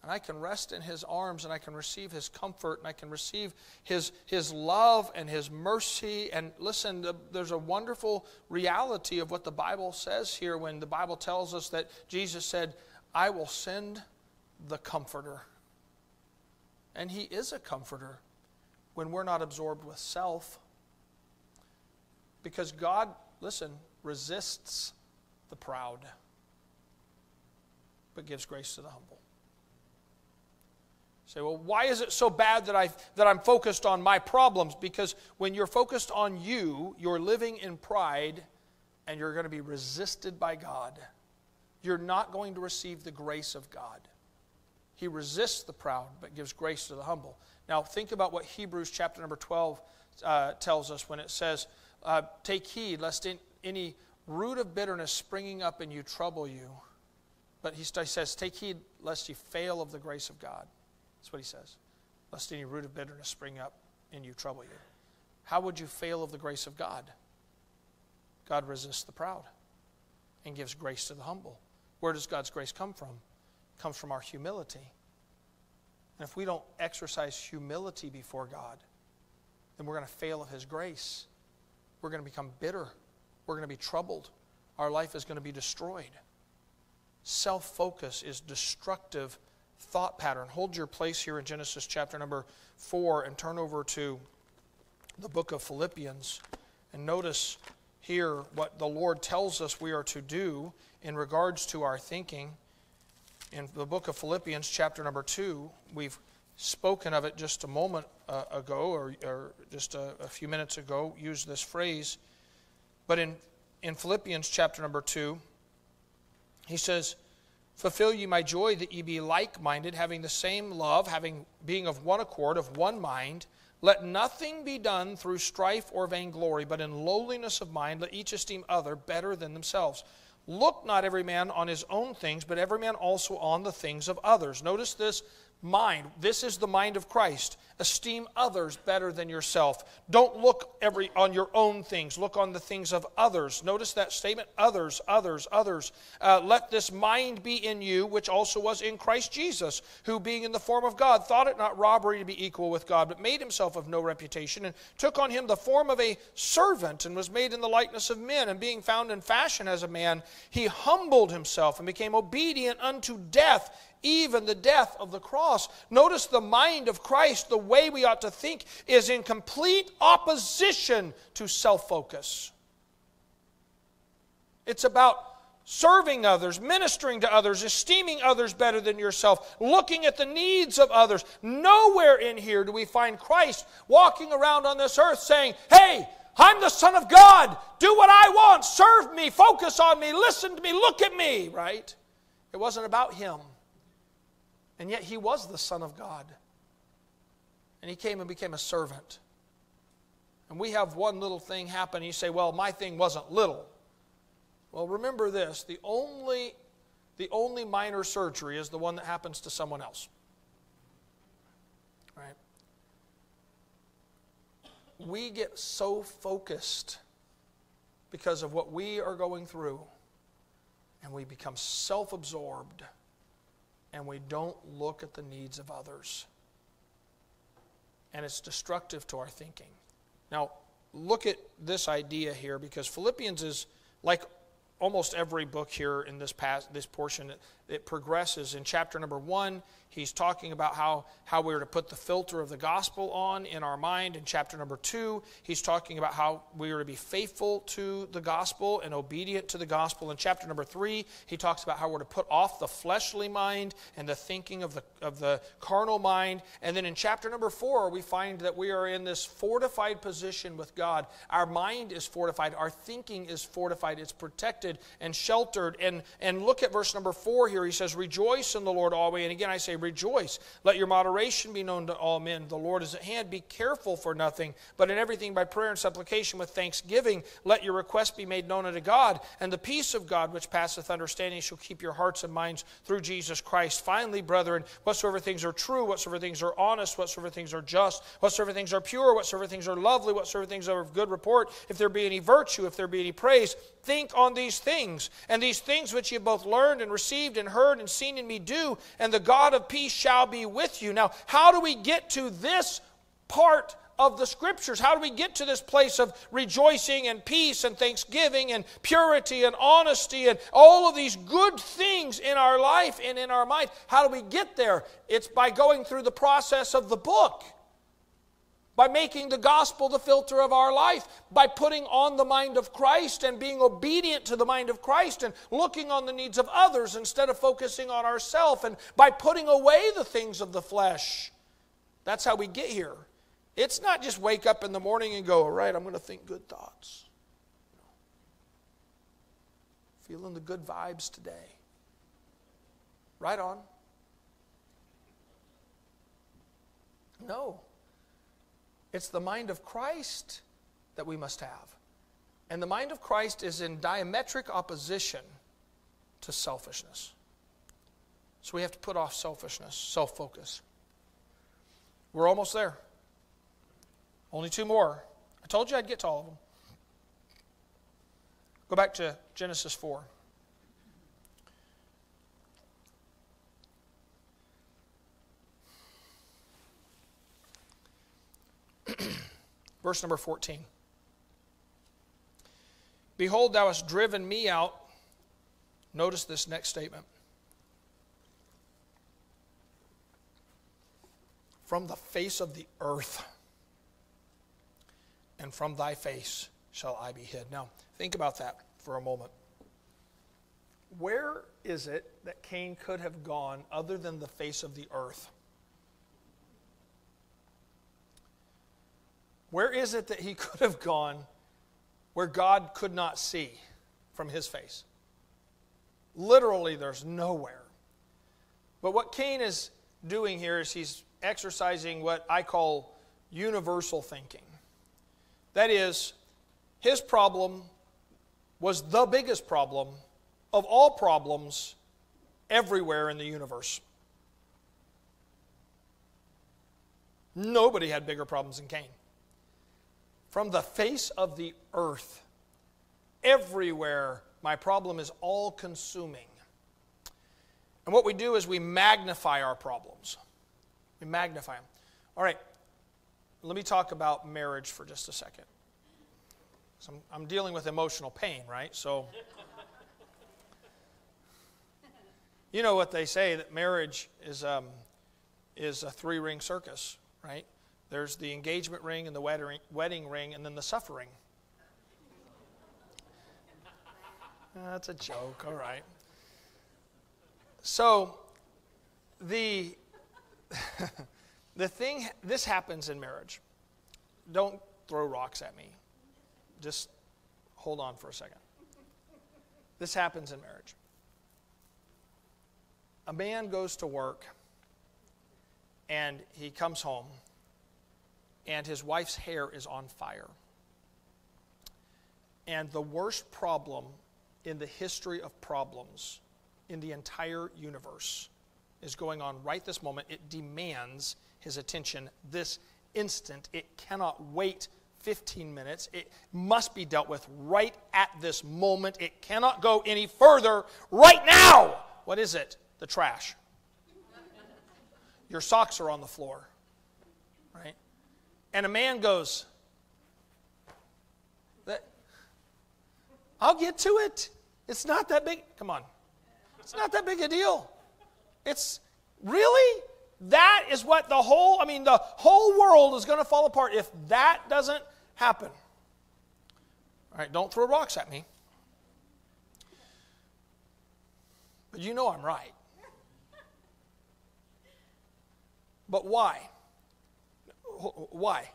and I can rest in his arms and I can receive his comfort and I can receive his, his love and his mercy. And listen, the, there's a wonderful reality of what the Bible says here when the Bible tells us that Jesus said, I will send the comforter. And he is a comforter when we're not absorbed with self. Because God, listen, resists the proud, but gives grace to the humble. Say, well, why is it so bad that, I, that I'm focused on my problems? Because when you're focused on you, you're living in pride and you're going to be resisted by God. You're not going to receive the grace of God. He resists the proud but gives grace to the humble. Now, think about what Hebrews chapter number 12 uh, tells us when it says, uh, Take heed lest in, any root of bitterness springing up in you trouble you. But he says, Take heed lest you fail of the grace of God. That's what he says. Lest any root of bitterness spring up in you trouble you. How would you fail of the grace of God? God resists the proud and gives grace to the humble. Where does God's grace come from? It comes from our humility. And if we don't exercise humility before God, then we're going to fail of His grace. We're going to become bitter. We're going to be troubled. Our life is going to be destroyed. Self focus is destructive thought pattern. Hold your place here in Genesis chapter number 4 and turn over to the book of Philippians and notice here what the Lord tells us we are to do in regards to our thinking. In the book of Philippians, chapter number 2, we've spoken of it just a moment uh, ago, or, or just a, a, few minutes ago, used this phrase. But in, in Philippians, chapter number 2, he says, Fulfill ye my joy that ye be like minded, having the same love, having being of one accord, of one mind. Let nothing be done through strife or vainglory, but in lowliness of mind let each esteem other better than themselves. Look not every man on his own things, but every man also on the things of others. Notice this mind. This is the mind of Christ. Esteem others better than yourself. Don't look every on your own things. Look on the things of others. Notice that statement: others, others, others. Uh, let this mind be in you, which also was in Christ Jesus, who, being in the form of God, thought it not robbery to be equal with God, but made himself of no reputation, and took on him the form of a servant, and was made in the likeness of men. And being found in fashion as a man, he humbled himself and became obedient unto death even the death of the cross. Notice the mind of Christ, the way we ought to think, is in complete opposition to self focus. It's about serving others, ministering to others, esteeming others better than yourself, looking at the needs of others. Nowhere in here do we find Christ walking around on this earth saying, Hey, I'm the Son of God. Do what I want. Serve me. Focus on me. Listen to me. Look at me. Right? It wasn't about him. And yet he was the Son of God. And he came and became a servant. And we have one little thing happen. And you say, well, my thing wasn't little. Well, remember this the only, the only minor surgery is the one that happens to someone else. Right? We get so focused because of what we are going through, and we become self absorbed and we don't look at the needs of others. And it's destructive to our thinking. Now, look at this idea here because Philippians is like almost every book here in this past, this portion it, it progresses in chapter number 1 He's talking about how, how we're to put the filter of the gospel on in our mind. In chapter number two, he's talking about how we are to be faithful to the gospel and obedient to the gospel. In chapter number three, he talks about how we're to put off the fleshly mind and the thinking of the, of the carnal mind. And then in chapter number four, we find that we are in this fortified position with God. Our mind is fortified, our thinking is fortified, it's protected and sheltered. And, and look at verse number four here. He says, Rejoice in the Lord always. And again, I say, rejoice. Let your moderation be known to all men. The Lord is at hand. Be careful for nothing, but in everything by prayer and supplication with thanksgiving, let your requests be made known unto God. And the peace of God, which passeth understanding, shall keep your hearts and minds through Jesus Christ. Finally, brethren, whatsoever things are true, whatsoever things are honest, whatsoever things are just, whatsoever things are pure, whatsoever things are lovely, whatsoever things are of good report, if there be any virtue, if there be any praise, think on these things. And these things which you've both learned and received and heard and seen in me do, and the God of peace shall be with you. Now, how do we get to this part of the scriptures. How do we get to this place of rejoicing and peace and thanksgiving and purity and honesty and all of these good things in our life and in our mind? How do we get there? It's by going through the process of the book by making the gospel the filter of our life, by putting on the mind of Christ and being obedient to the mind of Christ and looking on the needs of others instead of focusing on ourselves, and by putting away the things of the flesh. That's how we get here. It's not just wake up in the morning and go, all right, I'm going to think good thoughts. Feeling the good vibes today. Right on. No. It's the mind of Christ that we must have. And the mind of Christ is in diametric opposition to selfishness. So we have to put off selfishness, self focus. We're almost there. Only two more. I told you I'd get to all of them. Go back to Genesis 4. (clears throat) Verse number 14. Behold, thou hast driven me out. Notice this next statement. From the face of the earth, and from thy face shall I be hid. Now, think about that for a moment. Where is it that Cain could have gone other than the face of the earth? Where is it that he (laughs) could have gone where God could not see from his face? Literally, there's nowhere. But what Cain is doing here is he's exercising what I call universal thinking. That is, his problem was the biggest problem of all problems everywhere in the universe. Nobody had bigger problems than Cain. From the face of the earth, everywhere, my problem is all consuming. And what we do is we magnify our problems. We magnify them. All right, let me talk about marriage for just a second. So I'm, I'm dealing with emotional pain, right? So, you know what they say that marriage is, um, is a three ring circus, right? There's the engagement ring and the wedding, ring, and then the suffering. That's a joke, all right. So, the, (laughs) the thing, this happens in marriage. Don't throw rocks at me. Just hold on for a second. This happens in marriage. A man goes to work and he comes home and his wife's hair is on fire. And the worst problem in the history of problems in the entire universe is going on right this moment. It demands his attention this instant. It cannot wait 15 minutes. It must be dealt with right at this moment. It cannot go any further right now. What is it? The trash. Your socks are on the floor, right? And a man goes, I'll get to it. It's not that big. Come on. It's not that big a deal. It's really that is what the whole, I mean, the whole world is going to fall apart if that doesn't happen. All right, don't throw rocks at me. But you know I'm right. But why? Why?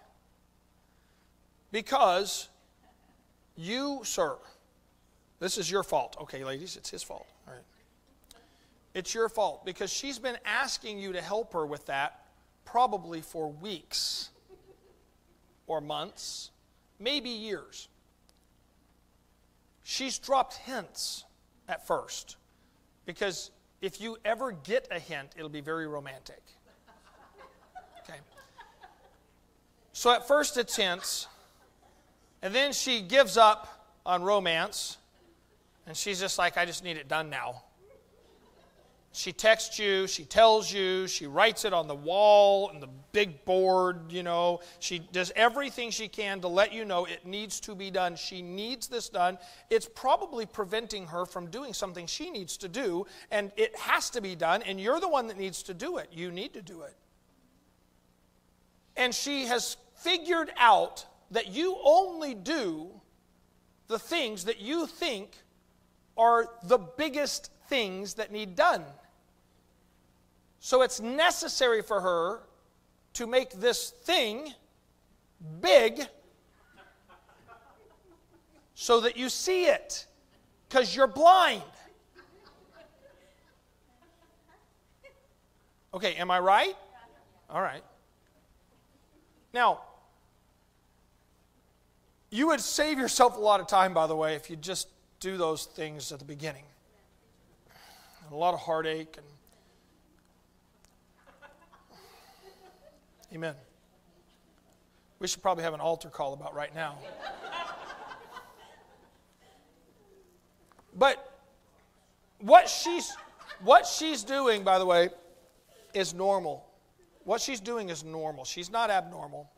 Because you, sir, this is your fault. Okay, ladies, it's his fault. All right. It's your fault because she's been asking you to help her with that probably for weeks or months, maybe years. She's dropped hints at first because if you ever get a hint, it'll be very romantic. Okay. So at first it's hints, and then she gives up on romance, and she's just like, I just need it done now. She texts you, she tells you, she writes it on the wall and the big board, you know. She does everything she can to let you know it needs to be done. She needs this done. It's probably preventing her from doing something she needs to do, and it has to be done, and you're the one that needs to do it. You need to do it. And she has figured out that you only do the things that you think are the biggest things that need done. So it's necessary for her to make this thing big so that you see it because you're blind. Okay, am I right? All right. Now, you would save yourself a lot of time, by the way, if you just do those things at the beginning. And A lot of heartache and Amen. We should probably have an altar call about right now. but what she's what she's doing, by the way, is normal. What she's doing is normal. She's not abnormal.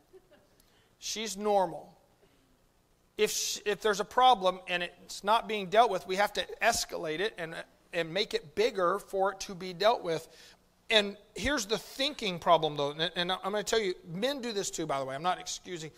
She's normal. If, if there's a problem and it's not being dealt with, we have to escalate it and, and make it bigger for it to be dealt with. And here's the thinking problem, though. And I'm going to tell you, men do this too, by the way. I'm not excusing.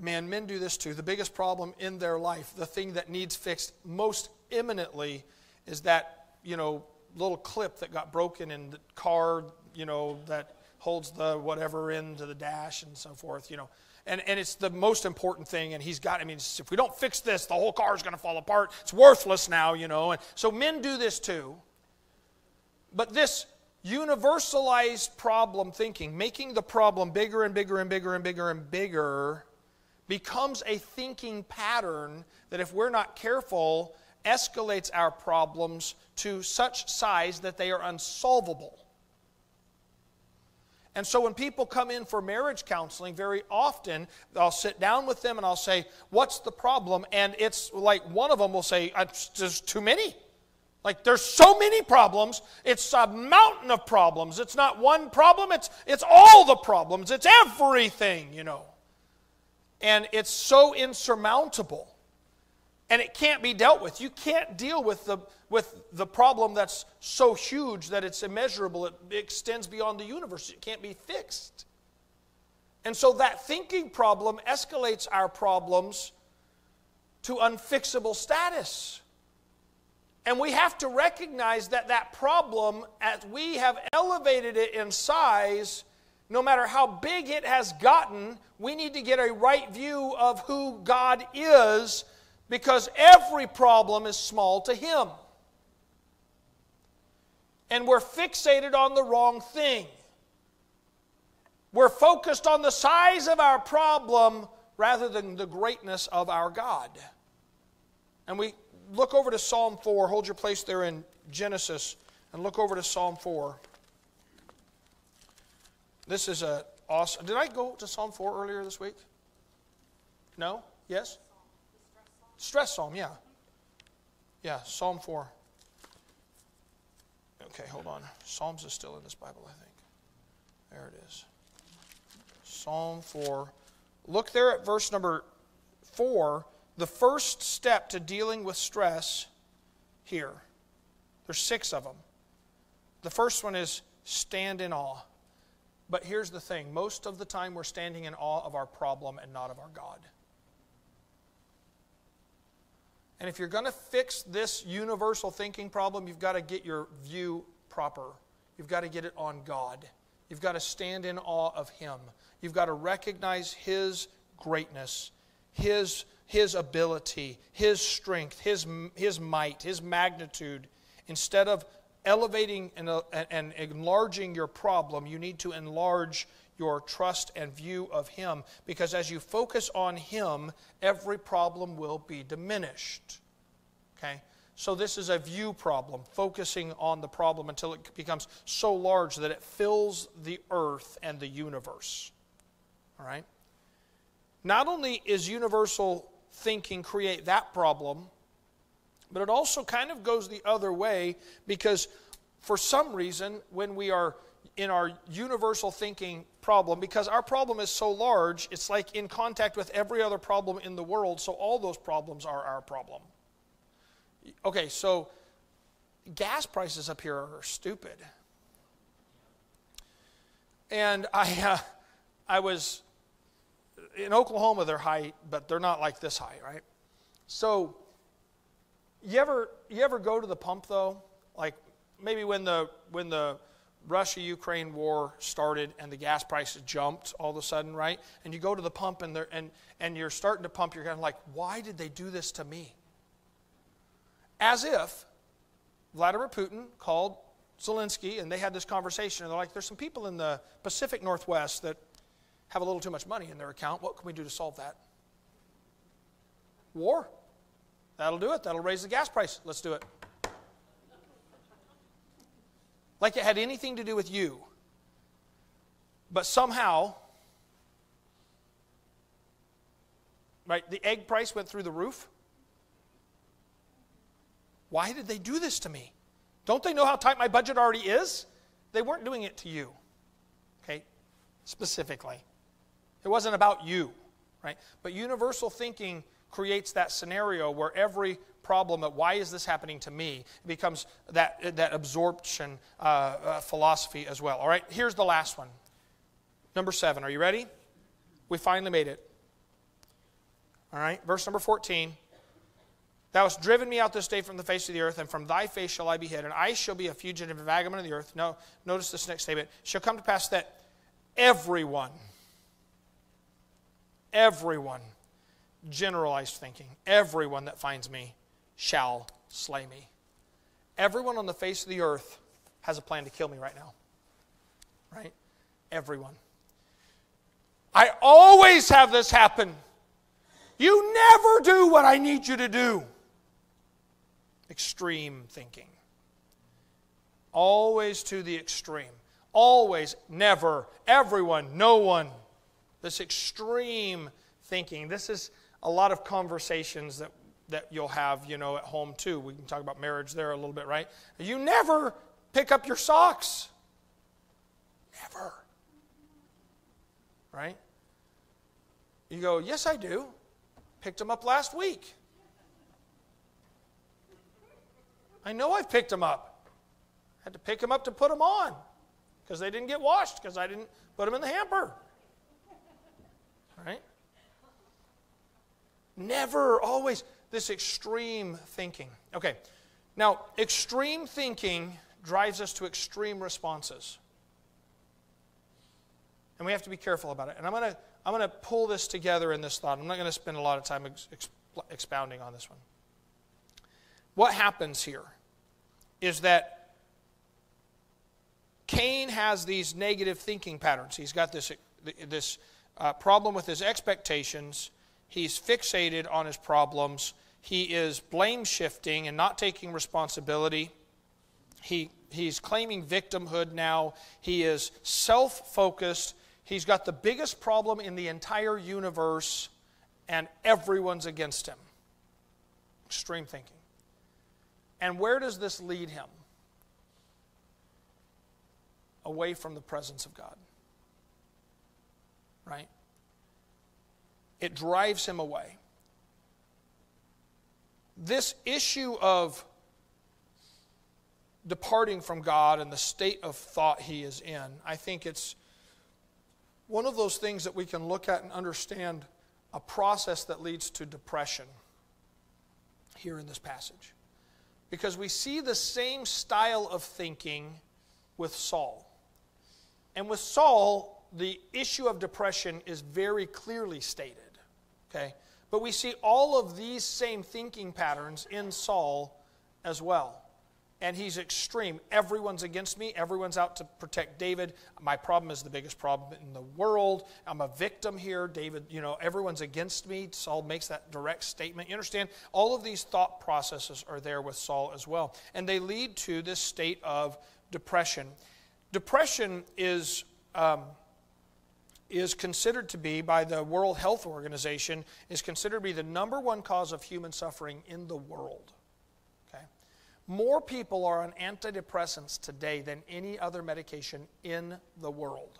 Man, men do this too. The biggest problem in their life, the thing that needs fixed most imminently, is that, you know, little clip that got broken in the car, you know, that holds the whatever into the dash and so forth, you know. And, and it's the most important thing, and he's got, I mean, if we don't fix this, the whole car is going to fall apart. It's worthless now, you know. And so men do this too. But this universalized problem thinking, making the problem bigger and bigger and bigger and bigger and bigger, becomes a thinking pattern that, if we're not careful, escalates our problems to such size that they are unsolvable. And so when people come in for marriage counseling, very often I'll sit down with them and I'll say, What's the problem? And it's like one of them will say, There's too many. Like there's so many problems. It's a mountain of problems. It's not one problem, it's, it's all the problems. It's everything, you know. And it's so insurmountable. And it can't be dealt with. You can't deal with the, with the problem that's so huge that it's immeasurable. It extends beyond the universe. It can't be fixed. And so that thinking problem escalates our problems to unfixable status. And we have to recognize that that problem, as we have elevated it in size, no matter how big it has gotten, we need to get a right view of who God is because every problem is small to Him. And we're fixated on the wrong thing. We're focused on the size of our problem rather than the greatness of our God. And we look over to Psalm 4. Hold your place there in Genesis and look over to Psalm 4. This is a awesome. Did I go to Psalm 4 earlier this week? No? Yes? Stress Psalm, yeah. Yeah, Psalm 4. Okay, hold on. Psalms is still in this Bible, I think. There it is. Psalm 4. Look there at verse number 4 the first step to dealing with stress here. There's six of them. The first one is stand in awe. But here's the thing most of the time we're standing in awe of our problem and not of our God. And if you're going to fix this universal thinking problem, you've got to get your view proper. You've got to get it on God. You've got to stand in awe of Him. You've got to recognize His greatness, His his ability, His strength, His, his might, His magnitude. Instead of elevating and, uh, and enlarging your problem, you need to enlarge your trust and view of Him because as you focus on Him, every problem will be diminished. Okay? So, this is a view problem, focusing on the problem until it becomes so large that it fills the earth and the universe. All right? Not only is universal thinking create that problem, but it also kind of goes the other way because for some reason, when we are in our universal thinking problem, because our problem is so large, it's like in contact with every other problem in the world, so all those problems are our problem. Okay, so gas prices up here are stupid. And I, (laughs) uh, I was in Oklahoma they're high, but they're not like this high, right? So you ever you ever go to the pump though? Like maybe when the when the Russia Ukraine war started and the gas prices jumped all of a sudden, right? And you go to the pump and and and you're starting to pump, you're kind of like, why did they do this to me? As if Vladimir Putin called Zelensky and they had this conversation and they're like, there's some people in the Pacific Northwest that have a little too much money in their account. What can we do to solve that? War. That'll do it. That'll raise the gas price. Let's do it. Like it had anything to do with you. But somehow, right, the egg price went through the roof. Why did they do this to me? Don't they know how tight my budget already is? They weren't doing it to you, okay, specifically. It wasn't about you, right? But universal thinking creates that scenario where every problem of why is this happening to me it becomes that, that absorption uh, uh, philosophy as well. All right, here's the last one. Number seven. Are you ready? We finally made it. All right, verse number 14. Thou hast driven me out this day from the face of the earth, and from thy face shall I be hid, and I shall be a fugitive and vagabond of the earth. No, notice this next statement. Shall come to pass that everyone, everyone, generalized thinking, everyone that finds me shall slay me. Everyone on the face of the earth has a plan to kill me right now. Right? Everyone. I always have this happen. You never do what I need you to do. Extreme thinking. Always to the extreme. Always, never, everyone, no one. This extreme thinking. This is a lot of conversations that, that you'll have, you know, at home too. We can talk about marriage there a little bit, right? You never pick up your socks. Never. Right? You go, Yes, I do. Picked them up last week. I know I've picked them up. I Had to pick them up to put them on because they didn't get washed because I didn't put them in the hamper. Right? Never, always, this extreme thinking. Okay, now, extreme thinking drives us to extreme responses. And we have to be careful about it. And I'm going to I'm going to pull this together in this thought. I'm not going to spend a lot of time ex- expounding on this one. What happens here is that Cain has these negative thinking patterns. He's got this, this uh, problem with his expectations. He's fixated on his problems. He is blame shifting and not taking responsibility. He, he's claiming victimhood now. He is self focused. He's got the biggest problem in the entire universe, and everyone's against him. Extreme thinking. And where does this lead him? Away from the presence of God. Right? It drives him away. This issue of departing from God and the state of thought he is in, I think it's one of those things that we can look at and understand a process that leads to depression here in this passage. Because we see the same style of thinking with Saul. And with Saul, the issue of depression is very clearly stated. Okay? But we see all of these same thinking patterns in Saul as well. And he's extreme. Everyone's against me. Everyone's out to protect David. My problem is the biggest problem in the world. I'm a victim here. David, you know, everyone's against me. Saul makes that direct statement. You understand? All of these thought processes are there with Saul as well. And they lead to this state of depression. Depression is. Um, is considered to be by the World Health Organization is considered to be the number one cause of human suffering in the world. Okay? More people are on antidepressants today than any other medication in the world.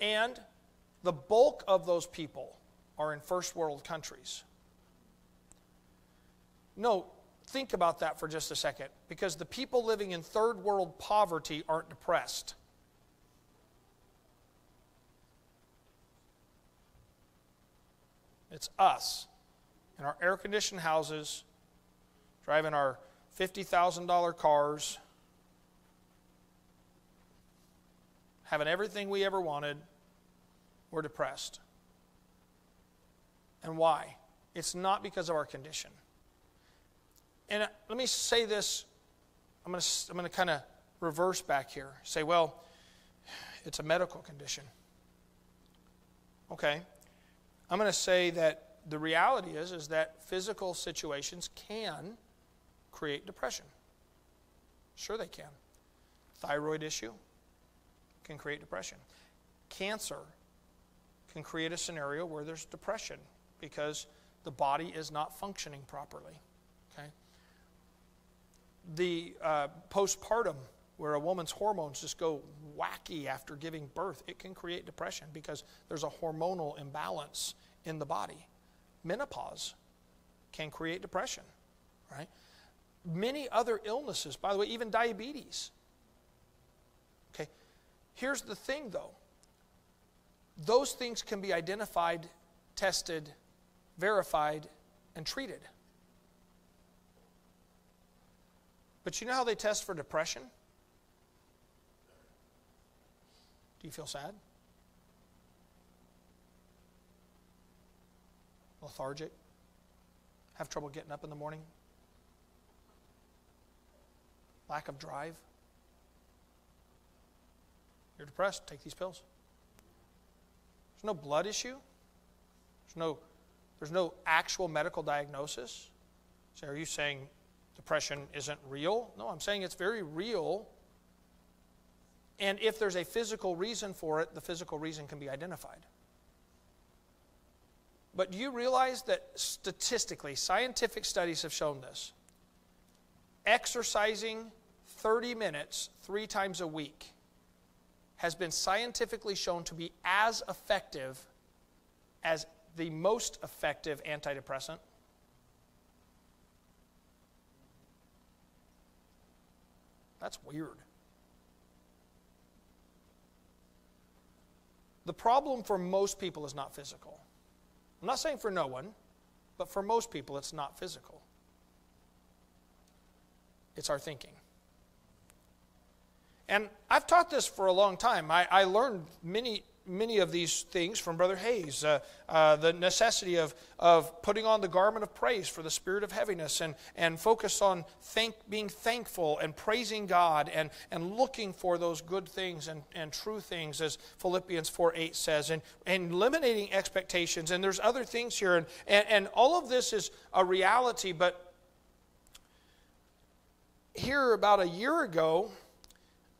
And the bulk of those people are in first world countries. No, think about that for just a second because the people living in third world poverty aren't depressed. It's us in our air conditioned houses, driving our $50,000 cars, having everything we ever wanted. We're depressed. And why? It's not because of our condition. And uh, let me say this I'm going to, I'm going to kind of reverse back here. Say, well, it's a medical condition. Okay. I'm going to say that the reality is is that physical situations can create depression. Sure they can. Thyroid issue can create depression. Cancer can create a scenario where there's depression because the body is not functioning properly. Okay? The uh, postpartum, where a woman's hormones just go wacky after giving birth, it can create depression because there's a hormonal imbalance in the body. Menopause can create depression, right? Many other illnesses, by the way, even diabetes. Okay, here's the thing though those things can be identified, tested, verified, and treated. But you know how they test for depression? Do you feel sad? Lethargic? Have trouble getting up in the morning? lack of drive. You're depressed, take these pills. There's no blood issue. There's no, there's no actual medical diagnosis. So are you saying depression isn't real? No, I'm saying it's very real. And if there's a physical reason for it, the physical reason can be identified. But do you realize that statistically, scientific studies have shown this? Exercising 30 minutes three times a week has been scientifically shown to be as effective as the most effective antidepressant. That's weird. The problem for most people is not physical. I'm not saying for no one, but for most people, it's not physical. It's our thinking. And I've taught this for a long time. I, I learned many, many of these things from Brother Hayes. Uh, uh, the necessity of, of putting on the garment of praise for the spirit of heaviness and, and focus on thank, being thankful and praising God and, and looking for those good things and, and true things, as Philippians 4 8 says, and, and eliminating expectations. And there's other things here. And, and, and all of this is a reality, but here about a year ago,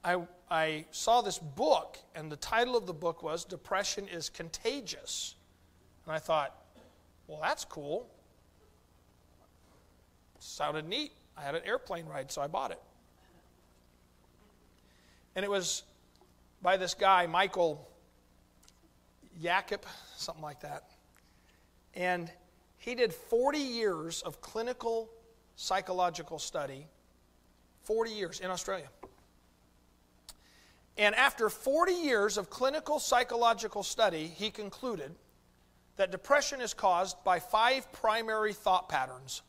I, I saw this book, and the title of the book was Depression is Contagious. And I thought, well, that's cool. Sounded neat. I had an airplane ride, so I bought it. And it was by this guy, Michael Yakup, something like that. And he did 40 years of clinical psychological study, 40 years in Australia. And after 40 years of clinical psychological study, he concluded that depression is caused by five primary thought patterns.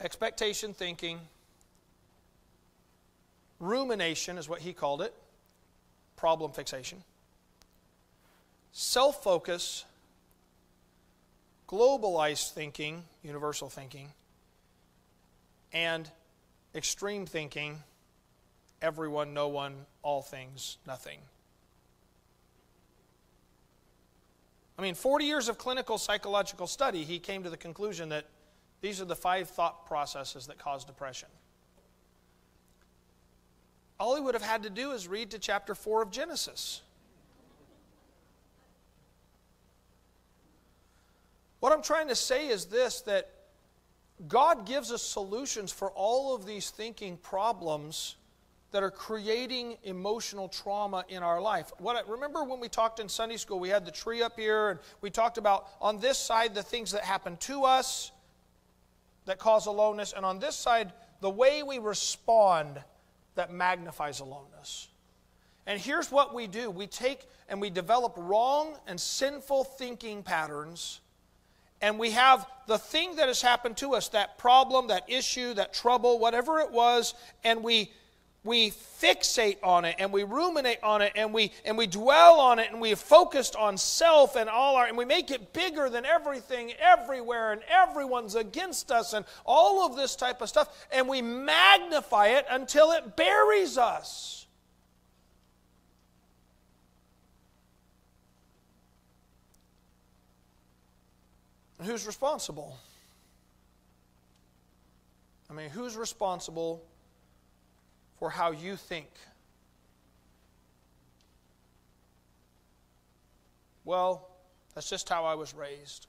Expectation thinking, rumination is what he called it, problem fixation, self focus, globalized thinking, universal thinking, and extreme thinking, everyone, no one, all things, nothing. I mean, 40 years of clinical psychological study, he came to the conclusion that these are the five thought processes that cause depression. All he would have had to do is read to chapter 4 of Genesis. What I'm trying to say is this that God gives us solutions for all of these thinking problems that are creating emotional trauma in our life. What remember when we talked in Sunday school, we had the tree up here and we talked about on this side the things that happen to us that cause aloneness and on this side the way we respond that magnifies aloneness. And here's what we do. We take and we develop wrong and sinful thinking patterns and we have the thing that has happened to us, that problem, that issue, that trouble, whatever it was, and we we fixate on it and we ruminate on it and we and we dwell on it and we focused on self and all our and we make it bigger than everything everywhere and everyone's against us and all of this type of stuff and we magnify it until it buries us who's responsible? I mean, who's responsible for how you think? Well, that's just how I was raised.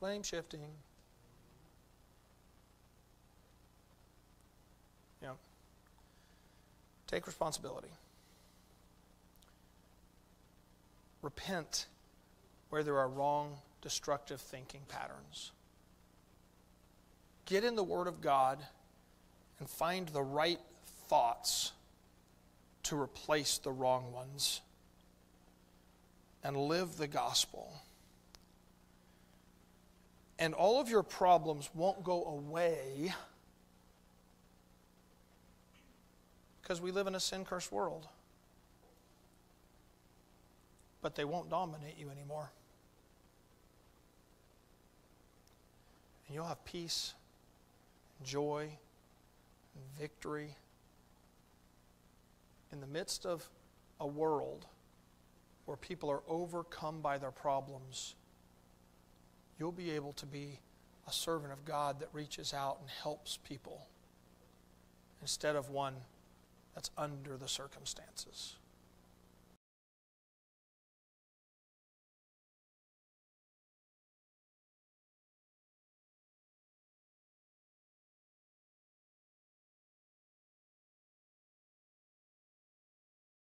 Blame shifting. Yeah. Take responsibility. Repent where there are wrong destructive thinking patterns. Get in the Word of God and find the right thoughts to replace the wrong ones and live the gospel. And all of your problems won't go away because we live in a sin cursed world. But they won't dominate you anymore. And you'll have peace joy, and victory. In the midst of a world where people are overcome by their problems, you'll be able to be a servant of God that reaches out and helps people instead of one that's under the circumstances.